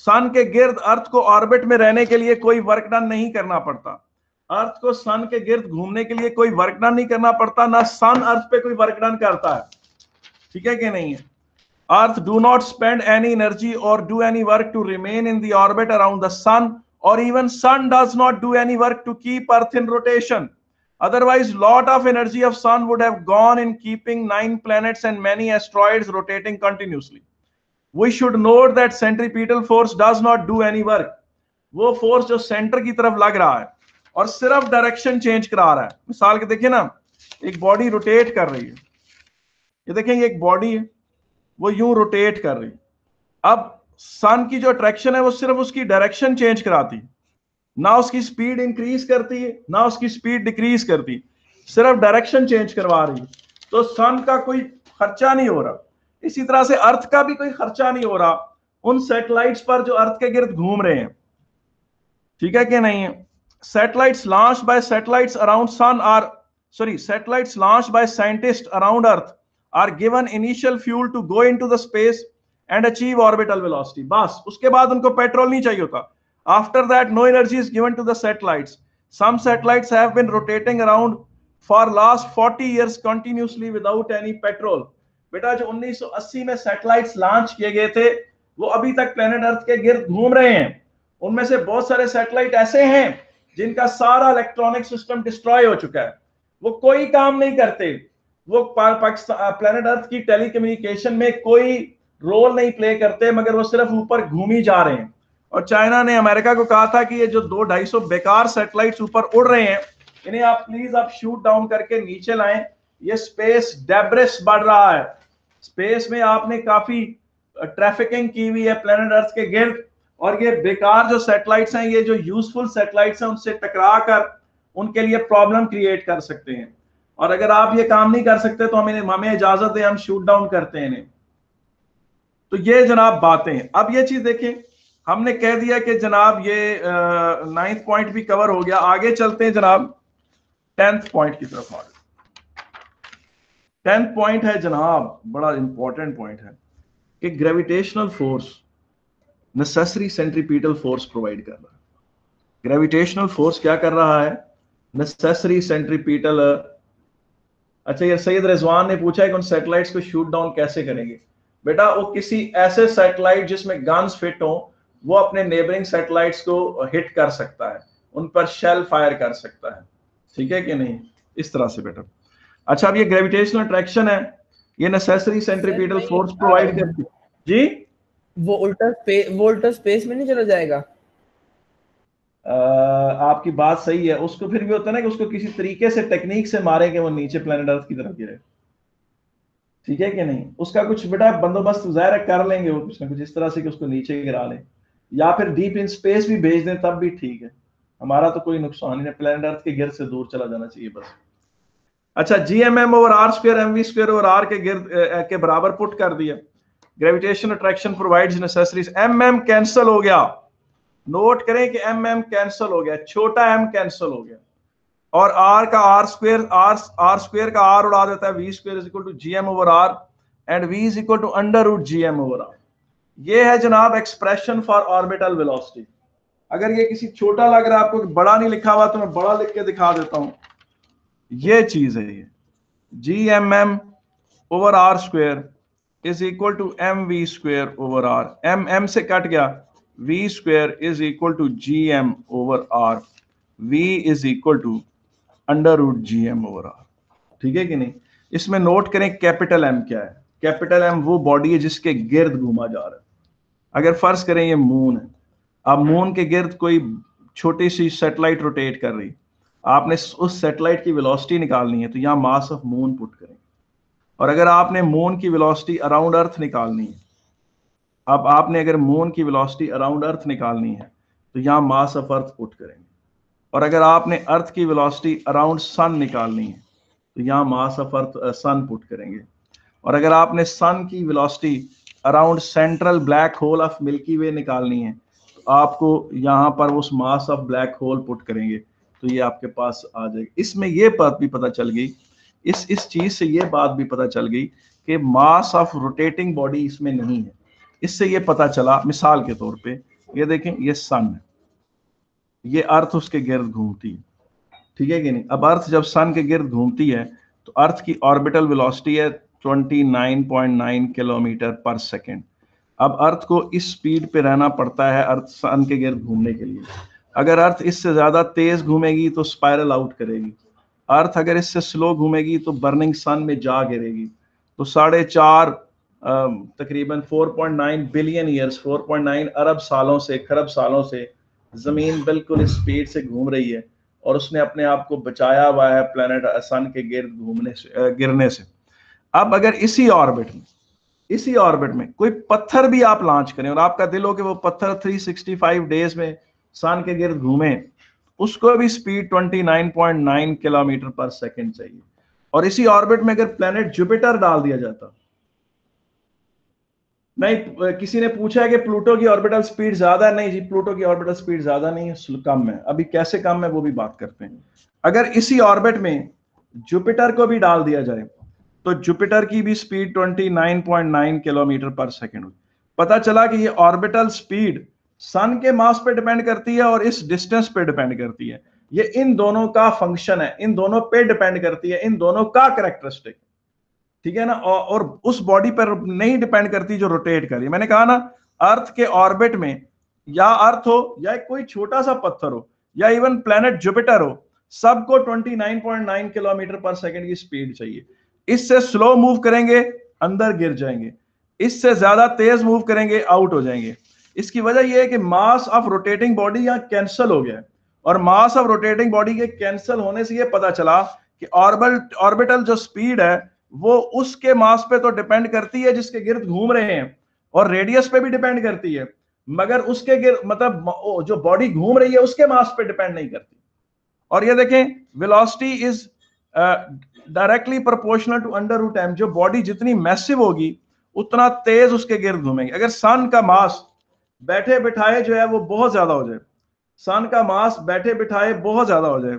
sun के गिर्द अर्थ को orbit में रहने के लिए कोई work done नहीं करना पड़ता। अर्थ को सन के गिर्द घूमने के लिए कोई वर्क डन नहीं करना पड़ता, ना सन अर्थ पे कोई वर्क डन करता है। ठीक है कि नहीं है? earth do not spend any energy और do any work to remain in the orbit around the sun और even sun does not do any work to keep earth in rotation otherwise lot of energy of sun would have gone in keeping nine planets and many asteroids rotating continuously we should note that centripetal force does not do any work वो force जो centre की तरफ लग रहा है और सिर्फ direction change करा रहा है मिसाल के देखिए ना एक बॉडी रोटेट कर रही है ये देखें ये एक बॉडी है वो यूँ रोटेट कर रही। अब सन की जो अट्रैक्शन है, वो सिर्फ़ उसकी डायरेक्शन चेंज कराती। ना उसकी स्पीड इंक्रीज करती है ना उसकी स्पीड डिक्रीज करती। सिर्फ़ डायरेक्शन चेंज करवा रही। तो सन का कोई खर्चा नहीं हो रहा। इसी तरह से अर्थ का भी कोई खर्चा नहीं हो रहा। उन सैटेलाइट्स पर जो अर्थ के गिर्द घूम रहे हैं। ठीक है कि नहीं? है satellites launch by satellites around sun are sorry satellites launch by scientist around earth are given initial fuel to go into the space and achieve orbital velocity बस, उसके बाद उनको पेट्रोल नहीं चाहिए होता। After that no energy is given to the satellites some satellites have been rotating around for last 40 years continuously without any petrol. बेटा, जो 1980 में सैटेलाइट्स लॉन्च किए गए थे, वो अभी तक प्लेनेट अर्थ के गिर्द घूम रहे हैं। उनमें से बहुत सारे सैटेलाइट ऐसे हैं जिनका सारा इलेक्ट्रॉनिक सिस्टम डिस्ट्रॉय हो चुका है। वो कोई काम नहीं करते। वो पाकिस्तान प्लेनेट अर्थ की टेलीकम्युनिकेशन में कोई रोल नहीं प्ले करते, मगर वो सिर्फ़ ऊपर घूम ही जा रहे हैं। और चाइना ने अमेरिका को कहा था कि ये जो दो ढाई सौ बेकार सैटेलाइट्स ऊपर उड़ रहे हैं, इन्हें आप प्लीज़ आप शूट डाउन करके नीचे लाएँ। ये स्पेस डेब्रिस बढ़ रहा है। स्पेस में आपने काफ़ी ट्रैफिकिंग की हुई है प्लेनेट अर्थ के गिर्द। और ये बेकार जो सैटेलाइट्स हैं, ये जो यूजफुल सैटेलाइट्स हैं, उनसे टकरा कर उनके लिए प्रॉब्लम क्रिएट कर सकते हैं। और अगर आप ये काम नहीं कर सकते तो हमें हमें इजाज़त है हम शूट डाउन करते हैं इन्हें। तो ये जनाब बातें अब ये चीज़ देखें हमने कह दिया कि जनाब ये नाइन्थ पॉइंट भी कवर हो गया। आगे चलते हैं जनाब टेंथ पॉइंट की तरफ़ आ टेंथ पॉइंट है जनाब, बड़ा इंपॉर्टेंट पॉइंट है, कि gravitational force necessary centripetal force provide कर रहा है। ग्रेविटेशनल फोर्स क्या कर रहा है? नेसेसरी सेंट्रीपीटल अच्छा ये सैयद रिजवान ने पूछा है कि उन सैटेलाइट्स को शूट डाउन कैसे करेंगे? बेटा वो किसी ऐसे सैटेलाइट जिसमें गन्स फिट हो वो अपने नेबरिंग सैटेलाइट्स को हिट कर सकता है उन पर शेल फायर कर सकता है। ठीक है कि नहीं? इस तरह से बेटा। अच्छा अब ये ग्रेविटेशनल अट्रैक्शन है ये नेसेसरी सेंट्रीपिटल फोर्स प्रोवाइड करती है। जी? वो उल्टा स्पेस वो उल्टा स्पेस में नहीं चला जाएगा? आपकी बात सही है। उसको फिर भी होता है ना कि उसको किसी तरीके से टेक्निक से मारे वो नीचे प्लेनेट अर्थ की तरफ़ गिरे। ठीक है कि नहीं? उसका कुछ बेटा बंदोबस्त ज़ाहिर कर लेंगे वो कुछ ना कुछ, इस तरह से कि उसको नीचे गिरा लें। या फिर डीप इन स्पेस भी भेज दें, तब भी ठीक है। हमारा तो कोई नुकसान नहीं प्लेनेट अर्थ के गिर से दूर चला जाना चाहिए बस। अच्छा G M M over R square M V square over R के गिर के बराबर पुट कर दिया। Gravitation attraction provides necessaries M M cancel हो गया। नोट करें कि एम एम कैंसिल हो गया, छोटा एम कैंसिल हो गया। और आर का R square R R square का आर उड़ा देता है V square is equal to G M over R and V is equal to under root G M over R ये है जनाब एक्सप्रेशन फॉर ऑर्बिटल वेलोसिटी अगर ये किसी छोटा लग रहा है, आपको बड़ा नहीं लिखा हुआ तो मैं बड़ा लिख के दिखा देता हूँ। ये चीज़ है ये। G M M over R square is equal to M V square over R M M से कट गया। Square is equal to G M over R V is equal to under root G M over ठीक है कि नहीं? इसमें note करें capital M क्या है? कैपिटल एम वो बॉडी है जिसके गिर्द घूमा जा रहा है। अगर फ़र्ज़ करें ये मून है। अब मून के गिर्द कोई छोटी सी सेटेलाइट रोटेट कर रही। आपने उस सेटेलाइट की वेलोसिटी निकालनी है तो यहाँ मास ऑफ़ मून पुट करें। और अगर आपने मून की वेलोसिटी अराउंड अर्थ निकालनी है अब आपने अगर मून की वेलोसिटी अराउंड अर्थ निकालनी है तो यहाँ मास ऑफ़ अर्थ पुट करेंगे। और अगर आपने अर्थ की वेलोसिटी अराउंड सन निकालनी है तो यहाँ mass of earth sun put करेंगे। और अगर आपने सन की velocity around central black hole of milky way निकालनी है तो आपको यहाँ पर उस mass of black hole put करेंगे। तो ये आपके पास आ जाएगी। इसमें ये बात भी पता चल गई, इस इस चीज़ से ये बात भी पता चल गई कि मास ऑफ़ रोटेटिंग बॉडी इसमें नहीं है। इससे ये पता चला, मिसाल के तौर पे, ये देखें, ये सन है। ये अर्थ उसके गिर्द घूमती है। ठीक है कि नहीं? अब अर्थ जब सन के गिर्द घूमती है तो अर्थ की ऑर्बिटल वेलोसिटी है 29.9 किलोमीटर पर सेकेंड। अब अर्थ को इस स्पीड पे रहना पड़ता है अर्थ सन के गिर्द घूमने के लिए। अगर अर्थ इससे ज़्यादा तेज घूमेगी तो स्पायरल आउट करेगी। अर्थ अगर इससे स्लो घूमेगी तो बर्निंग सन में जा गिरेगी। तो साढ़े चार तकरीबन 4.9 बिलियन ईयर्स 4.9 अरब सालों से, खरब सालों से ज़मीन बिल्कुल स्पीड से घूम रही है और उसने अपने आप को बचाया हुआ है प्लेनेट सन के गिर्द घूमने से गिरने से। अब अगर इसी ऑर्बिट में, इसी ऑर्बिट में कोई पत्थर भी आप लॉन्च करें और आपका दिल हो कि वो पत्थर 365 डेज़ में सन के गिर्द घूमे, उसको भी स्पीड 29.9 किलोमीटर पर सेकंड चाहिए। और इसी ऑर्बिट में अगर प्लेनेट जुपिटर डाल दिया जाता नहीं, किसी ने पूछा है कि प्लूटो की ऑर्बिटल स्पीड ज़्यादा नहीं जी, प्लूटो की ऑर्बिटल स्पीड ज़्यादा नहीं है कम है। अभी कैसे कम है वो भी बात करते हैं। अगर इसी ऑर्बिट में जुपिटर को भी डाल दिया जाए तो जुपिटर की भी स्पीड 29.9 किलोमीटर पर सेकेंड हुई। पता चला कि ये ऑर्बिटल स्पीड सन के मास पे डिपेंड करती है और इस डिस्टेंस पे डिपेंड करती है। ये इन दोनों का फ़ंक्शन है, इन दोनों पे डिपेंड करती है, इन दोनों का करेक्टरिस्टिक। ठीक है ना? और, और उस बॉडी पर नहीं डिपेंड करती जो रोटेट कर रही मैंने कहा ना अर्थ के ऑर्बिट में या अर्थ हो या कोई छोटा सा पत्थर हो या इवन प्लेनेट जुपिटर हो सबको 29.9 किलोमीटर पर सेकंड की स्पीड चाहिए। इससे स्लो मूव करेंगे अंदर गिर जाएँगे। इससे ज़्यादा तेज मूव करेंगे आउट हो जाएँगे। इसकी वजह यह है कि मास ऑफ़ रोटेटिंग बॉडी यहाँ कैंसल हो गया है। और मास ऑफ़ रोटेटिंग बॉडी के कैंसल होने से यह पता चला कि ऑर्बल ऑर्बिटल जो स्पीड है वो उसके मास पे तो डिपेंड करती है जिसके गिर्द घूम रहे हैं, और रेडियस पे भी डिपेंड करती है, मगर उसके गिर मतलब जो बॉडी घूम रही है, उसके मास पे डिपेंड नहीं करती। और ये देखें velocity is directly proportional to under root M जो बॉडी जितनी मैसिव होगी, उतना तेज उसके गिर्द घूमेंगे। अगर सन का मास बैठे बिठाए जो है, वो बहुत ज़्यादा हो जाए। सन का मास बैठे बिठाए बहुत ज़्यादा हो जाए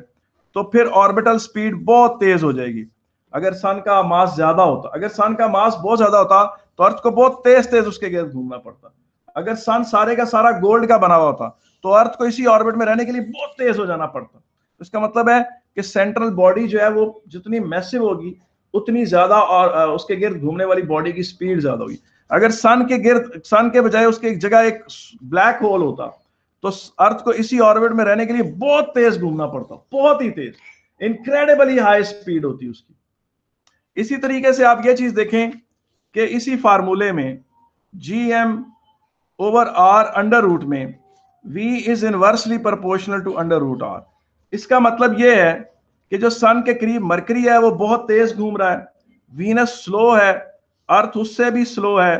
तो फिर ऑर्बिटल स्पीड बहुत तेज हो जाएगी। अगर सन का मास ज़्यादा होता, अगर सन का मास बहुत ज़्यादा होता तो अर्थ को बहुत तेज तेज उसके गिर्द घूमना पड़ता। अगर सन सारे का सारा गोल्ड का बना हुआ होता तो अर्थ को इसी ऑर्बिट में रहने के लिए बहुत तेज हो जाना पड़ता। इसका मतलब है कि सेंट्रल बॉडी जो है वो जितनी मैसिव होगी, उतनी ज़्यादा और उसके गिर्द घूमने वाली बॉडी की स्पीड ज़्यादा होगी। अगर सन के गिर्द, सन के बजाय उसके एक जगह एक ब्लैक होल होता तो अर्थ को इसी ऑर्बिट में रहने के लिए बहुत तेज घूमना पड़ता, बहुत ही तेज। इनक्रेडिबली हाई स्पीड होती उसकी। इसी तरीके से आप ये चीज़ देखें कि इसी फार्मूले में G M over R under root में v is inversely proportional to under root R इसका मतलब यह है कि जो सन के करीब मरकरी है, वो बहुत तेज घूम रहा है। वीनस स्लो है अर्थ उससे भी स्लो है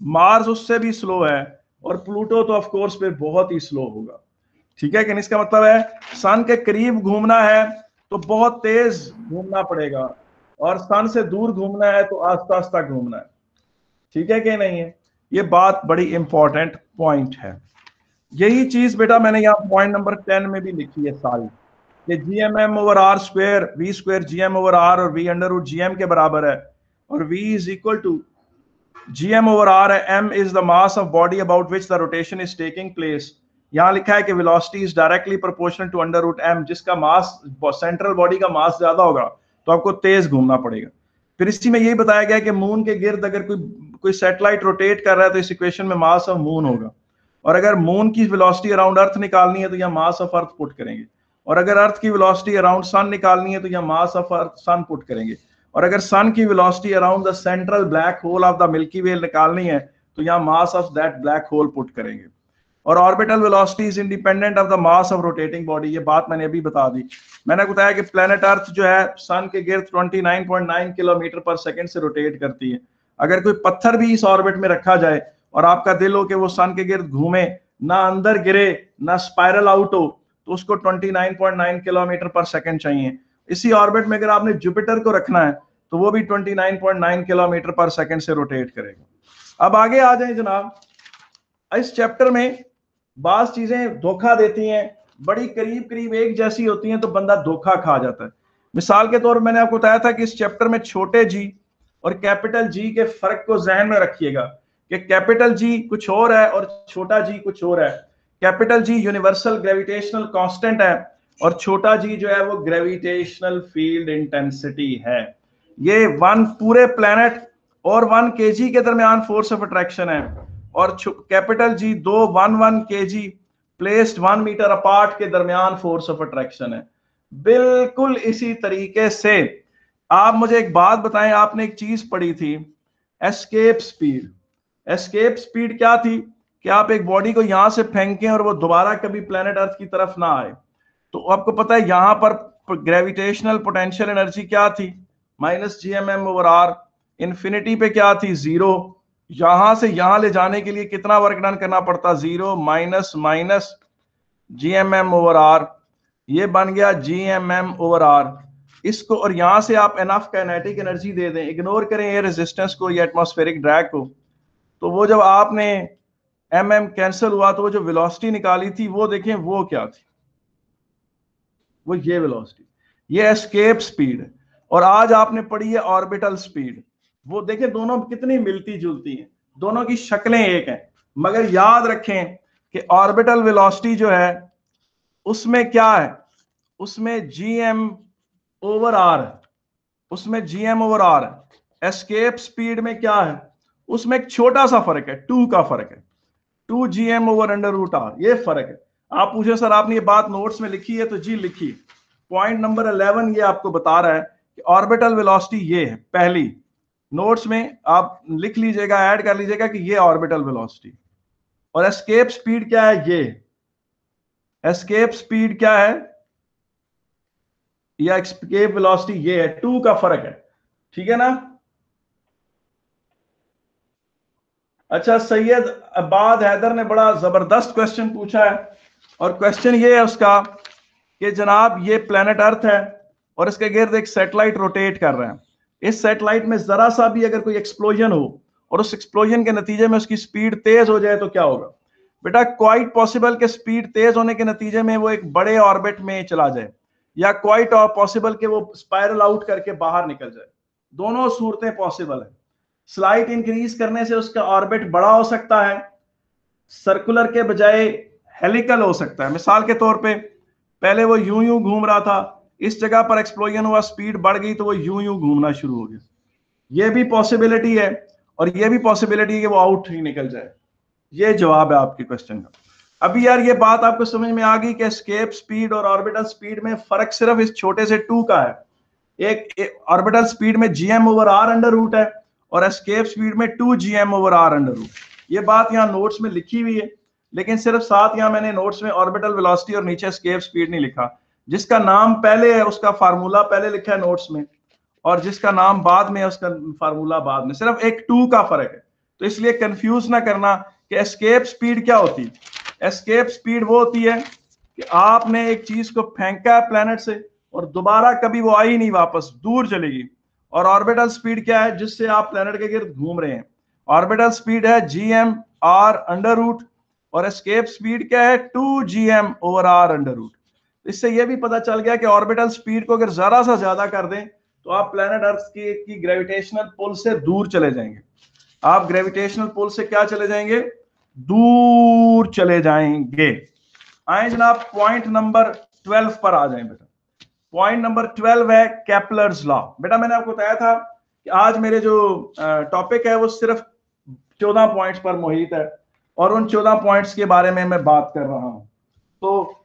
मार्स उससे भी स्लो है, और प्लूटो तो ऑफ़ कोर्स फिर बहुत ही स्लो होगा। ठीक है कि इसका मतलब है सन के करीब घूमना है तो बहुत तेज घूमना पड़ेगा। और सन से दूर घूमना है तो आस्ता आस्ता घूमना है। ठीक है कि नहीं है? ये बात बड़ी इंपॉर्टेंट पॉइंट है। यही चीज़ बेटा मैंने यहाँ पॉइंट नंबर टेन में भी लिखी है सारी। कि G M M over R square V square G M over R और V under root G M के बराबर है। और V is equal to gm over r है। M is the mass of body about which the rotation is taking place यहाँ लिखा है कि velocity is directly proportional to under root m, जिसका मास सेंट्रल बॉडी का मास ज़्यादा होगा। तो आपको तेज घूमना पड़ेगा। फिर इसी में यही बताया गया कि मून के गिर्द अगर कोई कोई सैटेलाइट रोटेट कर रहा है तो इस इक्वेशन में मास ऑफ़ मून होगा। और अगर मून की वेलोसिटी अराउंड अर्थ निकालनी है तो यहाँ मास ऑफ़ अर्थ पुट करेंगे। और अगर अर्थ की वेलोसिटी अराउंड सन निकालनी है तो यहाँ mass of earth sun put करेंगे। और अगर सन की velocity around the central black hole of the milky way निकालनी है तो यहाँ mass of that black hole put करेंगे। और orbital velocity is independent of the mass of rotating body ये बात मैंने अभी बता दी। मैंने बताया कि प्लेनेट अर्थ जो है सन के गिर्द 29.9 किलोमीटर पर सेकंड से रोटेट करती है। अगर कोई पत्थर भी इस ऑर्बिट में रखा जाए और आपका दिल हो कि वो सन के गिर्द घूमे, ना अंदर गिरे, ना स्पाइरल आउट हो तो उसको 29.9 किलोमीटर पर सेकंड चाहिए। इसी ऑर्बिट में अगर आपने जुपिटर को रखना है तो वो भी 29.9 किलोमीटर पर सेकंड से रोटेट करेगा। अब आगे आ जाए जनाब। इस चैप्टर में बाज चीज़ें धोखा देती हैं, बड़ी करीब करीब एक जैसी होती हैं तो बंदा धोखा खा जाता है। मिसाल के तौर पर मैंने आपको बताया था कि इस चैप्टर में छोटे जी और कैपिटल जी के फ़र्क को जहन में रखिएगा कि कैपिटल जी कुछ और है और छोटा जी कुछ और है। Capital G universal gravitational constant है और छोटा जी जो है वो ग्रेविटेशनल फ़ील्ड इंटेंसिटी है। ये वन पूरे प्लेनेट और वन के के दरमियान फोर्स ऑफ़ अट्रैक्शन है। और कैपिटल जी दो, वन वन के G placed one metre apart के दरमियान फोर्स ऑफ़ अट्रैक्शन है। बिल्कुल इसी तरीके से, आप मुझे एक बात बताएँ, आपने एक चीज़ पढ़ी थी एस्केप स्पीड एस्केप स्पीड क्या थी? कि आप एक बॉडी को यहाँ से फेंकें और वो दोबारा कभी प्लेनेट अर्थ की तरफ़ ना आए। तो आपको पता है, यहाँ पर ग्रेविटेशनल पोटेंशियल एनर्जी क्या थी? Minus G M M over R infinity पे क्या थी? ज़ीरो यहाँ से यहाँ ले जाने के लिए कितना वर्क डन करना पड़ता? Zero minus minus G M M over R ये बन गया G M M over R इसको और यहाँ से आप एनफ कैनेटिक एनर्जी दे दें। इग्नोर करें ये रेजिस्टेंस को, या एटमोस्फेरिक ड्रैग को। तो वो जब आपने एम एम कैंसिल हुआ तो वो जो वेलोसिटी निकाली थी, वो देखें, वो क्या थी? वो ये वेलोसिटी ये एस्केप स्पीड और आज आपने पढ़ी है ऑर्बिटल स्पीड वो देखें दोनों कितनी मिलती जुलती हैं। दोनों की शक्लें एक हैं। मगर याद रखें कि ऑर्बिटल वेलोसिटी जो है, उसमें क्या है? उसमें जी एम ओवर आर उसमें G M over R escape speed में क्या है? उसमें एक छोटा सा फ़र्क है टू का फ़र्क है। Two G M over under root R ये फ़र्क है। आप पूछे सर, आपने ये बात नोट्स में लिखी है तो जी लिखी पॉइंट नंबर अलेवन ये आपको बता रहा है कि ऑर्बिटल वेलोसिटी ये है, पहली। नोट्स में आप लिख लीजिएगा ऐड कर लीजिएगा कि ये ऑर्बिटल वेलोसिटी और एस्केप स्पीड क्या है? ये। एस्केप स्पीड क्या है? या एस्केप वेलोसिटी ये है। टू का फ़र्क है। ठीक है ना? अच्छा सैयद अबाद हैदर ने बड़ा ज़बरदस्त क्वेश्चन पूछा है। और क्वेश्चन ये है उसका कि जनाब, ये प्लेनेट अर्थ है और इसके गिर्द एक सैटेलाइट रोटेट कर रहे हैं। इस सैटेलाइट में जरा सा भी अगर कोई एक्सप्लोजन हो और उस एक्सप्लोजन के नतीजे में उसकी स्पीड तेज हो जाए तो क्या होगा? बेटा क्वाइट पॉसिबल के स्पीड तेज होने के नतीजे में वो एक बड़े ऑर्बिट में चला जाए या क्वाइट पॉसिबल के वो स्पायरल आउट करके बाहर निकल जाए। दोनों सूरतें पॉसिबल है। स्लाइट इंक्रीज करने से उसका ऑर्बिट बड़ा हो सकता है सर्कुलर के बजाय हेलिकल हो सकता है। मिसाल के तौर पे, पहले वो यूँ यूँ घूम रहा था इस जगह पर एक्सप्लोजन हुआ स्पीड बढ़ गई तो वो यूँ यूँ घूमना शुरू हो गया। ये भी पॉसिबिलिटी है और ये भी पॉसिबिलिटी है कि वो आउट ही निकल जाए। ये जवाब है आपके क्वेश्चन का। अभी यार ये बात आपको समझ में आ गई कि स्केप स्पीड और ऑर्बिटल स्पीड में फ़र्क सिर्फ़ इस छोटे से टू का है। एक ऑर्बिटल स्पीड में G M over R under root है और एस्केप स्पीड में two G M over R under root ये बात यहाँ नोट्स में लिखी हुई है, लेकिन सिर्फ़ साथ यहाँ मैंने नोट्स में ऑर्बिटल वेलोसिटी और नीचे स्केप स्पीड नहीं लिखा। जिसका नाम पहले है, उसका फार्मूला पहले लिखा है नोट्स में, और जिसका नाम बाद में है, उसका फार्मूला बाद में। सिर्फ़ एक टू का फ़र्क है। तो इसलिए कंफ्यूज ना करना कि एस्केप स्पीड क्या होती है। एस्केप स्पीड वो होती है कि आपने एक चीज़ को फेंका है प्लेनेट से, और दोबारा कभी वो आई नहीं, वापस दूर चलेगी। और ऑर्बिटल स्पीड क्या है, जिससे आप प्लेनेट के गिर्द घूम रहे हैं। ऑर्बिटल स्पीड है G M R under root और एस्केप स्पीड क्या है two G M over R under root इससे यह भी पता चल गया कि ऑर्बिटल स्पीड को अगर जरा सा ज़्यादा कर दें तो आप प्लेनेट अर्थ की, की ग्रेविटेशनल पुल से दूर चले जाएँगे। आप ग्रेविटेशनल पुल से क्या चले जाएँगे? दूर चले जाएँगे। आए जनाब पॉइंट नंबर ट्वेल्व पर आ जाए बेटा। पॉइंट नंबर ट्वेल्व है कैपलर्स लॉ बेटा मैंने आपको बताया था कि आज मेरे जो टॉपिक है वो सिर्फ़ चौदह पॉइंट्स पर मोहित है। और उन चौदह पॉइंट्स के बारे में मैं बात कर रहा हूँ। तो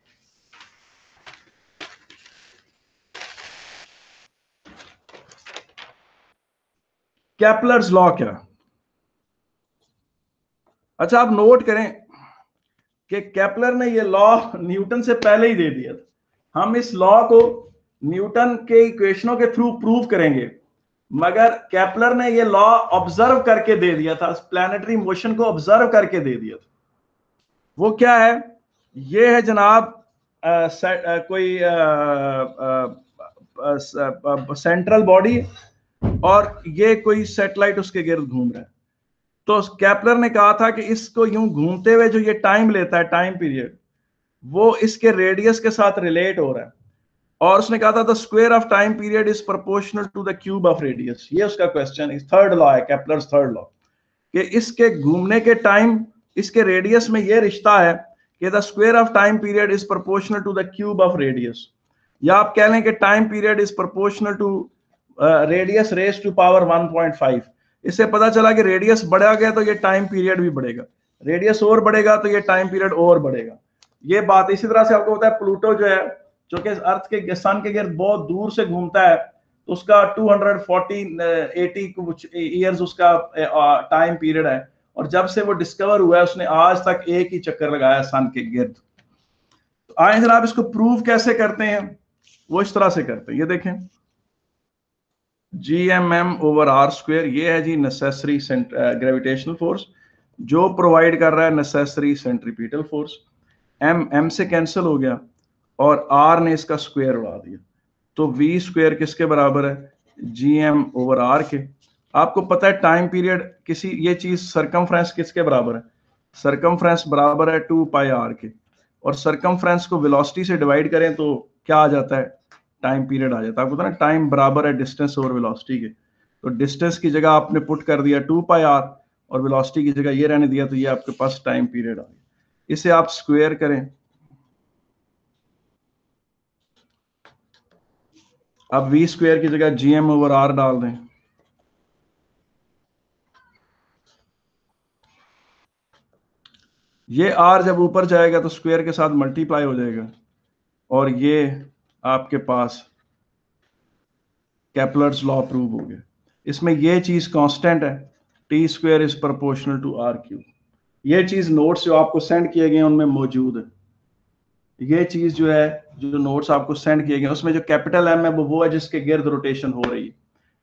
कैपलर्स लॉ क्या? अच्छा आप नोट करें कि कैपलर ने ये लॉ न्यूटन से पहले ही दे दिया था। हम इस लॉ को न्यूटन के इक्वेशनों के थ्रू प्रूव करेंगे मगर कैपलर ने ये लॉ ऑब्ज़र्व करके दे दिया था प्लानिटरी मोशन को ऑब्ज़र्व करके दे दिया था। वो क्या है? ये है जनाब आ, आ, कोई सेंट्रल बॉडी और ये कोई सैटेलाइट उसके गिर्द घूम रहा है। तो कैपलर ने कहा था कि इसको यूँ घूमते हुए जो ये टाइम लेता है टाइम पीरियड वो इसके रेडियस के साथ रिलेट हो रहा है। और उसने कहा था the square of time period is proportional to the cube of radius ये उसका क्वेश्चन इस थर्ड लॉ है कैपलर्स थर्ड लॉ कि इसके घूमने के टाइम इसके रेडियस में ये रिश्ता है कि the square of time period is proportional to the cube of radius या आप कह लें कि time period is proportional to radius raise to power 1.5 इससे पता चला कि रेडियस बढ़ा गया तो ये टाइम पीरियड भी बढ़ेगा। रेडियस और बढ़ेगा तो ये टाइम पीरियड और बढ़ेगा। ये बात इसी तरह से आपको पता है प्लूटो जो है, जो कि अर्थ के सन के गिर्द बहुत दूर से घूमता है तो उसका 240 80 कुछ ईयर्स उसका टाइम पीरियड है। और जब से वो डिस्कवर हुआ है, उसने आज तक एक ही चक्कर लगाया सन के गिर्द। तो आए जनाब इसको प्रूव कैसे करते हैं? वो इस तरह से करते हैं। ये देखें। G M M over R square ये है जी नेसेसरी ग्रेविटेशनल फोर्स जो प्रोवाइड कर रहा है necessary centripetal force M M से कैंसिल हो गया और आर ने इसका स्क्वायर उड़ा दिया। तो वी स्क्वायर किसके बराबर है? जी एम ओवर आर के। आपको पता है टाइम पीरियड किसी, ये चीज़ सरकम किसके बराबर है? सरकम बराबर है टू पाई आर के। और सरकम को वेलोसिटी से डिवाइड करें तो क्या आ जाता है? टाइम पीरियड आ जाता है। आपको ना टाइम बराबर है डिस्टेंस और वेलोसिटी के। तो डिस्टेंस की जगह आपने पुट कर दिया टू पाई आर और वेलोसिटी की जगह ये रहने दिया तो ये आपके पास टाइम पीरियड आ गया। इसे आप स्क्वेयर करें। अब वी स्क्वेयर की जगह जीएम ओवर आर डाल दें। ये आर जब ऊपर जाएगा तो स्क्वेयर के साथ मल्टीप्लाई हो जाएगा। और ये आपके पास कैपलर्स लॉ प्रूव हो गया। इसमें यह चीज़ कांस्टेंट है। T square is proportional to R cube ये चीज़ नोट्स जो आपको सेंड किए गए उनमें मौजूद है। ये चीज़ जो है, जो नोट्स आपको सेंड किए गए उसमें जो कैपिटल एम है, वो वो है जिसके गिर्द रोटेशन हो रही है।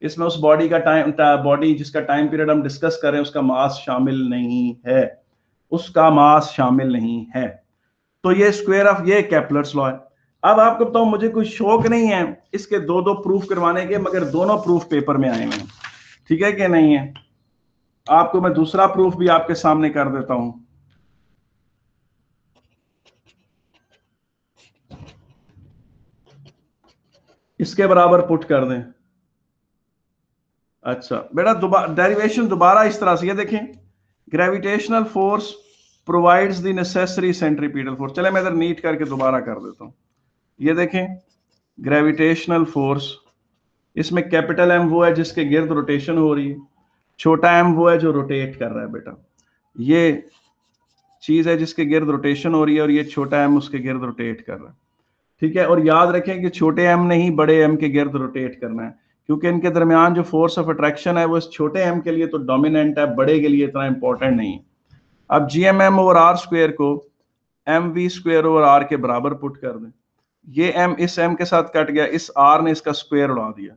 इसमें उस बॉडी का टाइम बॉडी जिसका टाइम पीरियड हम डिस्कस कर उसका मास शामिल नहीं है। उसका मास शामिल नहीं है। तो ये स्क्वायर ऑफ़ ये कैपलर्स लॉ है। अब आपको बताऊँ, मुझे कोई शौक नहीं है इसके दो दो प्रूफ करवाने के, मगर दोनों प्रूफ पेपर में आए हुए हैं। ठीक है कि नहीं है? आपको मैं दूसरा प्रूफ भी आपके सामने कर देता हूँ। इसके बराबर पुट कर दें। अच्छा बेटा दोबारा डेरिवेशन दोबारा इस तरह से, ये देखें। Gravitational force provides the necessary centripetal force चले, मैं इधर नीट करके दोबारा कर देता हूँ। ये देखें ग्रेविटेशनल फोर्स इसमें कैपिटल एम वो है जिसके गिर्द रोटेशन हो रही है, छोटा एम वो है जो रोटेट कर रहा है बेटा। ये चीज़ है जिसके गिर्द रोटेशन हो रही है और ये छोटा एम उसके गिर्द रोटेट कर रहा है। ठीक है, और याद रखें कि छोटे एम नहीं, बड़े एम के गिर्द रोटेट करना है, क्योंकि इनके दरमियान जो फोर्स ऑफ़ अट्रैक्शन है वो इस छोटे एम के लिए तो डोमिनेंट है, बड़े के लिए इतना इंपॉर्टेंट नहीं है। अब G M M over R square को M V square over R के बराबर पुट कर दें। ये एम इस एम के साथ कट गया, इस आर ने इसका स्क्वेयर उड़ा दिया।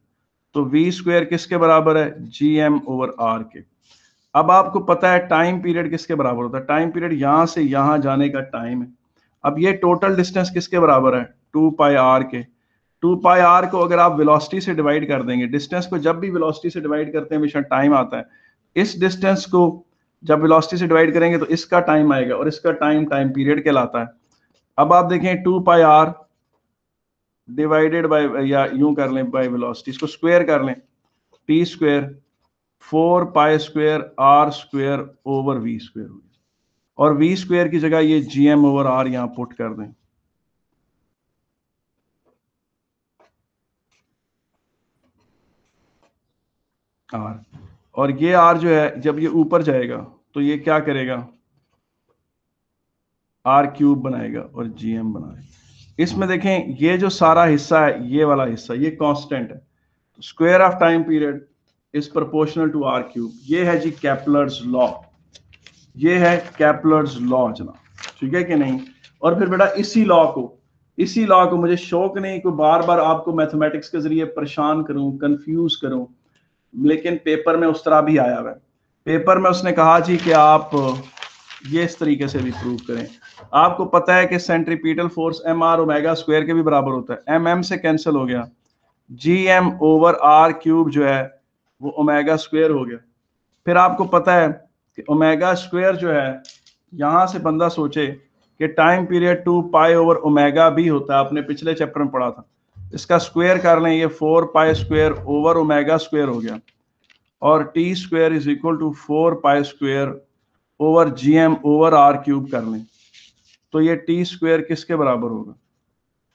तो वी स्क्वेयर किसके बराबर है? जी एम ओवर आर के। अब आपको पता है टाइम पीरियड किसके बराबर होता है? टाइम पीरियड यहाँ से यहाँ जाने का टाइम है। अब ये टोटल डिस्टेंस किसके बराबर है? टू पाई आर के। टू पाई आर को अगर आप वेलोसिटी से डिवाइड कर देंगे डिस्टेंस को जब भी वेलोसिटी से डिवाइड करते हैं, हमेशा टाइम आता है। इस डिस्टेंस को जब वेलोसिटी से डिवाइड करेंगे तो इसका टाइम आएगा और इसका टाइम टाइम पीरियड कहलाता है। अब आप देखें two pi R divided by या यूँ कर लें बाय वेलोसिटी इसको स्क्वायर कर लें। T square four pi square R square over V square हो और वी स्क्वायर की जगह ये जी एम ओवर आर यहाँ पुट कर दें। आर और ये आर जो है, जब ये ऊपर जाएगा तो ये क्या करेगा? आर क्यूब बनाएगा और जी एम बनाएगा। इसमें देखें, ये जो सारा हिस्सा है, ये वाला हिस्सा, ये कांस्टेंट है। Square of time period is proportional to R cube ये है जी कैपलर्स लॉ ये है कैपलर्स लॉ जना ठीक है कि नहीं? और फिर बेटा, इसी लॉ को, इसी लॉ को मुझे शौक नहीं कि बार बार आपको मैथमेटिक्स के ज़रिए परेशान करूँ कंफ्यूज करूँ, लेकिन पेपर में उस तरह भी आया हुआ पेपर में उसने कहा जी कि आप ये इस तरीके से भी प्रूव करें। आपको पता है कि centripetal force M R omega square के भी बराबर होता है। एम एम से कैंसिल हो गया। G M over R cube जो है, वो ओमेगा स्क्वायर हो गया। फिर आपको पता है कि ओमेगा स्क्वायर जो है, यहाँ से बंदा सोचे कि time period two pi over omega भी होता है। आपने पिछले चैप्टर में पढ़ा था। इसका स्क्वायर कर लें, ये four pi square over omega square हो गया। और T square is equal to four pi square over G M over R cube कर लें। तो ये टी स्क्वायर किसके बराबर होगा?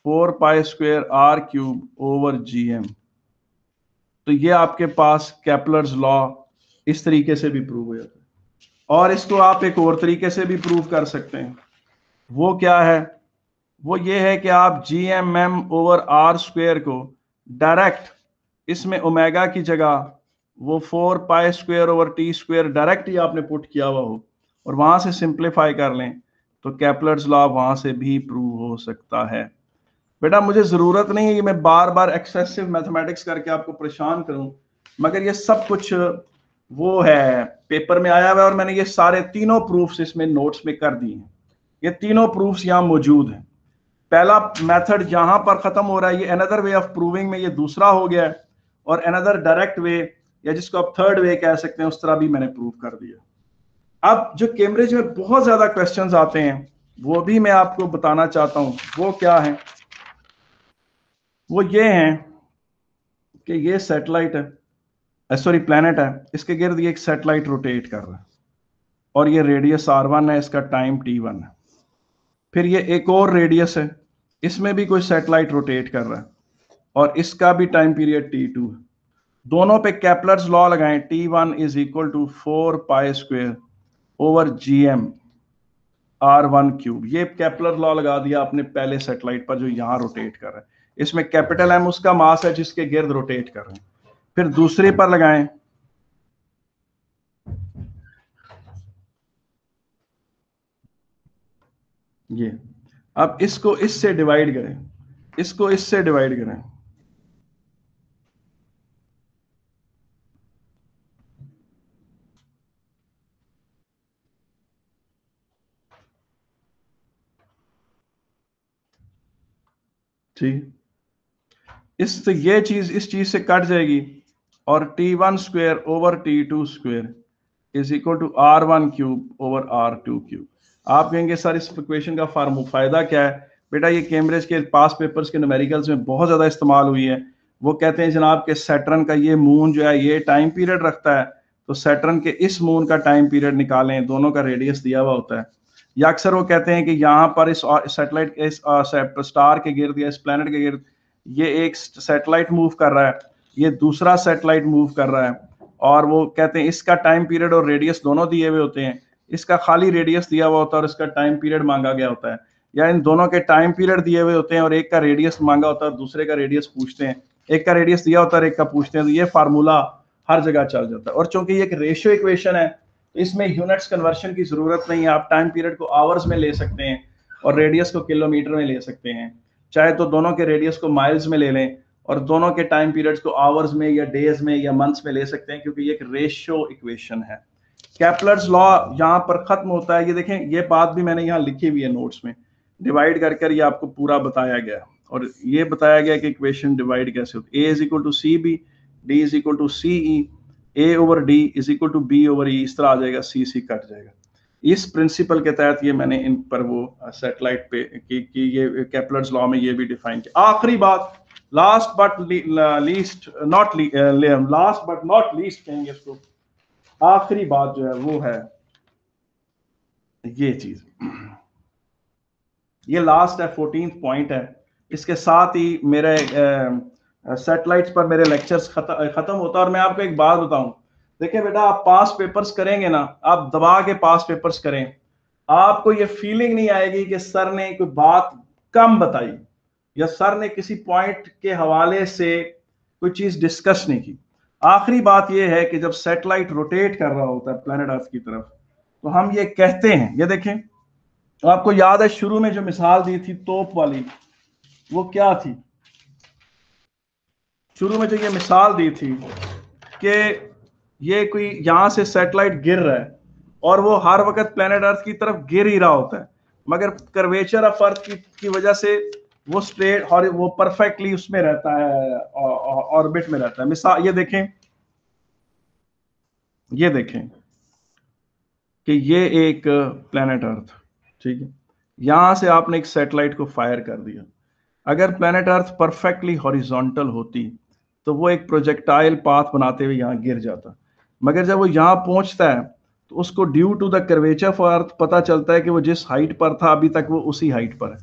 Four pi square R cube over G M. तो ये आपके पास कैपलर्स लॉ इस तरीके से भी प्रूव हो जाता है। और इसको आप एक और तरीके से भी प्रूव कर सकते हैं। वो क्या है? वो ये है कि आप G M M over R square को डायरेक्ट इसमें ओमेगा की जगह वो four pi square over T square direct ही आपने पुट किया हुआ हो और वहाँ से सिंप्लीफाई कर लें तो कैपलर्स लॉ वहाँ से भी प्रूव हो सकता है। बेटा, मुझे ज़रूरत नहीं है कि मैं बार बार एक्सेसिव मैथमेटिक्स करके आपको परेशान करूँ, मगर ये सब कुछ वो है पेपर में आया हुआ है और मैंने ये सारे तीनों प्रूफ्स इसमें नोट्स में कर दिए हैं। ये तीनों प्रूफ्स यहाँ मौजूद हैं। पहला मेथड जहाँ पर खत्म हो रहा है, ये अनदर वे ऑफ़ प्रूविंग में ये दूसरा हो गया है, और अनदर डायरेक्ट वे या जिसको आप थर्ड वे कह सकते हैं, उस तरह भी मैंने प्रूव कर दिया। अब जो कैम्ब्रिज में बहुत ज़्यादा क्वेश्चन आते हैं, वो भी मैं आपको बताना चाहता हूँ, वो क्या है? वो ये है कि ये सेटेलाइट है सॉरी प्लेनेट है, इसके गिर्द ये एक सेटेलाइट रोटेट कर रहा है, और ये रेडियस आर वन है, इसका टाइम टी वन है। फिर ये एक और रेडियस है, इसमें भी कोई सेटेलाइट रोटेट कर रहा है, और इसका भी टाइम पीरियड टी टू है। दोनों पे कैपलर्स लॉ लगाएँ T one is equal to four pi square over G M R one cube ये कैपलर लॉ लगा दिया आपने पहले सेटेलाइट पर जो यहाँ रोटेट कर रहा है। इसमें कैपिटल एम उसका मास है जिसके गिर्द रोटेट कर रहे हैं। फिर दूसरे पर लगाएँ। ये। अब इसको इससे डिवाइड करें। इसको इससे डिवाइड करें। ठीक इस तो ये चीज़ इस चीज़ से कट जाएगी। और T one square over T two square is equal to R one cube over R two cube आप कहेंगे, सर, इस इक्वेशन का फार्म, फ़ायदा क्या है? बेटा, ये कैम्ब्रिज के पास पेपर्स के न्यूमेरिकल्स में बहुत ज़्यादा इस्तेमाल हुई है। वो कहते हैं, जनाब, के सेटरन का ये मून जो है, ये टाइम पीरियड रखता है। तो सेटरन के इस मून का टाइम पीरियड निकालें। दोनों का रेडियस दिया हुआ होता है। या अक्सर वो कहते हैं कि यहाँ पर इस सेटेलाइट इस स्टार के गिर्द या इस प्लेनेट के गिर्द ये एक सेटेलाइट मूव कर रहा है, ये दूसरा सेटेलाइट मूव कर रहा है। और वो कहते हैं इसका टाइम पीरियड और रेडियस दोनों दिए हुए होते हैं। इसका खाली रेडियस दिया हुआ होता है और इसका टाइम पीरियड मांगा गया होता है। या इन दोनों के टाइम पीरियड दिए हुए होते हैं और एक का रेडियस मांगा होता है दूसरे का रेडियस पूछते हैं। एक का रेडियस दिया होता है एक का पूछते हैं। तो ये फार्मूला हर जगह चल जाता है। और चूँकि ये एक रेशियो इक्वेशन है तो इसमें यूनिट्स कन्वर्शन की ज़रूरत नहीं है। आप टाइम पीरियड को आवर्स में ले सकते हैं और रेडियस को किलोमीटर में ले सकते हैं। चाहे तो दोनों के रेडियस को माइल्स में ले लें और दोनों के टाइम पीरियड्स को आवर्स में या डेज़ में या मंथ्स में ले सकते हैं, क्योंकि ये एक रेशियो इक्वेशन है। कैपलर्स लॉ यहाँ पर खत्म होता है। ये देखें, ये बात भी मैंने यहाँ लिखी हुई है नोट्स में। डिवाइड कर कर ये आपको पूरा बताया गया और ये बताया गया कि इक्वेशन डिवाइड कैसे होती A is equal to C B D is equal to C E A over D is equal to B over E इस तरह आ जाएगा सी सी कट जाएगा। इस प्रिंसिपल के तहत ये मैंने इन पर वो सेटेलाइट पे कि, कि ये कैपलर्स लॉ में ये भी डिफाइन किया। आखिरी बात last but least not last but not least कहेंगे इसको। आखिरी बात जो है वो है ये चीज़। ये लास्ट है फोर्टीन पॉइंट है। इसके साथ ही मेरे सेटेलाइट्स पर मेरे लेक्चर्स खत्म होता है और मैं आपको एक बात बताऊँ। देखिए बेटा, आप पास पेपर्स करेंगे ना, आप दबा के पास पेपर्स करें। आपको ये फीलिंग नहीं आएगी कि सर ने कोई बात कम बताई, या सर ने किसी पॉइंट के हवाले से कोई चीज़ डिस्कस नहीं की। आखिरी बात यह है कि जब सेटेलाइट रोटेट कर रहा होता है प्लेनेट अर्थ की तरफ़ तो हम ये कहते हैं, ये देखें। तो आपको याद है शुरू में जो मिसाल दी थी तोप वाली, वो क्या थी? शुरू में जो ये मिसाल दी थी कि ये कोई यहाँ से सैटेलाइट गिर रहा है और वो हर वक्त प्लेनेट अर्थ की तरफ़ गिर ही रहा होता है। मगर कर्वेचर ऑफ़ अर्थ की, की वजह से वो स्ट्रेट और वो परफेक्टली उसमें रहता है ऑर्बिट में रहता है। मिसाल ये देखें। ये देखें कि ये एक प्लेनेट अर्थ ठीक है? यहाँ से आपने एक सैटेलाइट को फायर कर दिया। अगर प्लेनेट अर्थ परफेक्टली हॉरिजॉन्टल होती तो वो एक प्रोजेक्टाइल पाथ बनाते हुए यहाँ गिर जाता। मगर जब वो यहाँ पहुँचता है तो उसको due to the curvature of earth पता चलता है कि वो जिस हाइट पर था, अभी तक वो उसी हाइट पर है।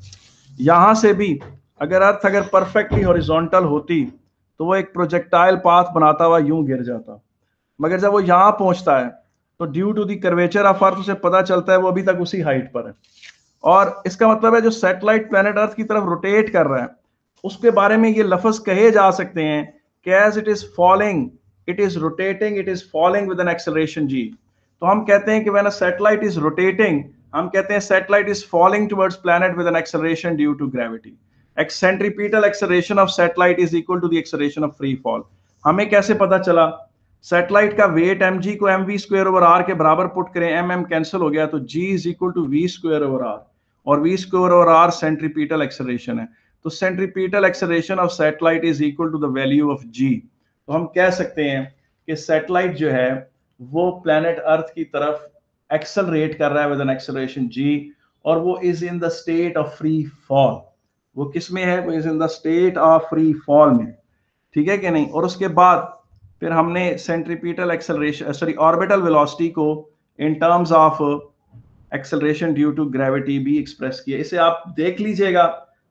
यहाँ से भी अगर अर्थ अगर परफेक्टली हॉरिजॉन्टल होती तो वो एक प्रोजेक्टाइल पाथ बनाता हुआ यूँ गिर जाता। मगर जब वो यहाँ पहुँचता है तो due to the curvature of earth उसे पता चलता है वो अभी तक उसी हाइट पर है। और इसका मतलब है जो सैटेलाइट प्लेनेट अर्थ की तरफ़ रोटेट कर रहा है, उसके बारे में ये लफज कहे जा सकते हैं कि as it is falling it is rotating it is falling with an acceleration G तो हम कहते हैं कि when a satellite is rotating हम कहते हैं satellite is falling towards planet with an acceleration due to gravity centripetal acceleration of satellite is equal to the acceleration of free fall हमें कैसे पता चला? सैटेलाइट का वेट एम जी को M V square over R के बराबर put करें। M M cancel हो गया तो G is equal to V square over R और V square over R centripetal acceleration है। तो centripetal acceleration of satellite is equal to the value of G तो हम कह सकते हैं कि सैटेलाइट जो है, वो प्लेनेट अर्थ की तरफ़ एक्सलरेट कर रहा है विद एन एक्सेलरेशन जी और वो is in the state of free fall वो किसमें है? वो is in the state of free fall में. ठीक है कि नहीं? और उसके बाद फिर हमने centripetal acceleration sorry orbital velocity को in terms of acceleration due to gravity भी एक्सप्रेस किया। इसे आप देख लीजिएगा।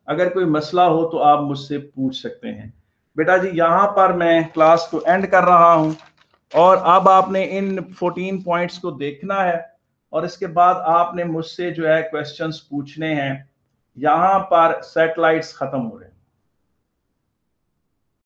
अगर कोई मसला हो तो आप मुझसे पूछ सकते हैं। बेटा जी, यहाँ पर मैं क्लास को एंड कर रहा हूँ और अब आपने इन 14 पॉइंट्स को देखना है और इसके बाद आपने मुझसे जो है क्वेश्चंस पूछने हैं। यहाँ पर सेटेलाइट्स खत्म हो रहे हैं।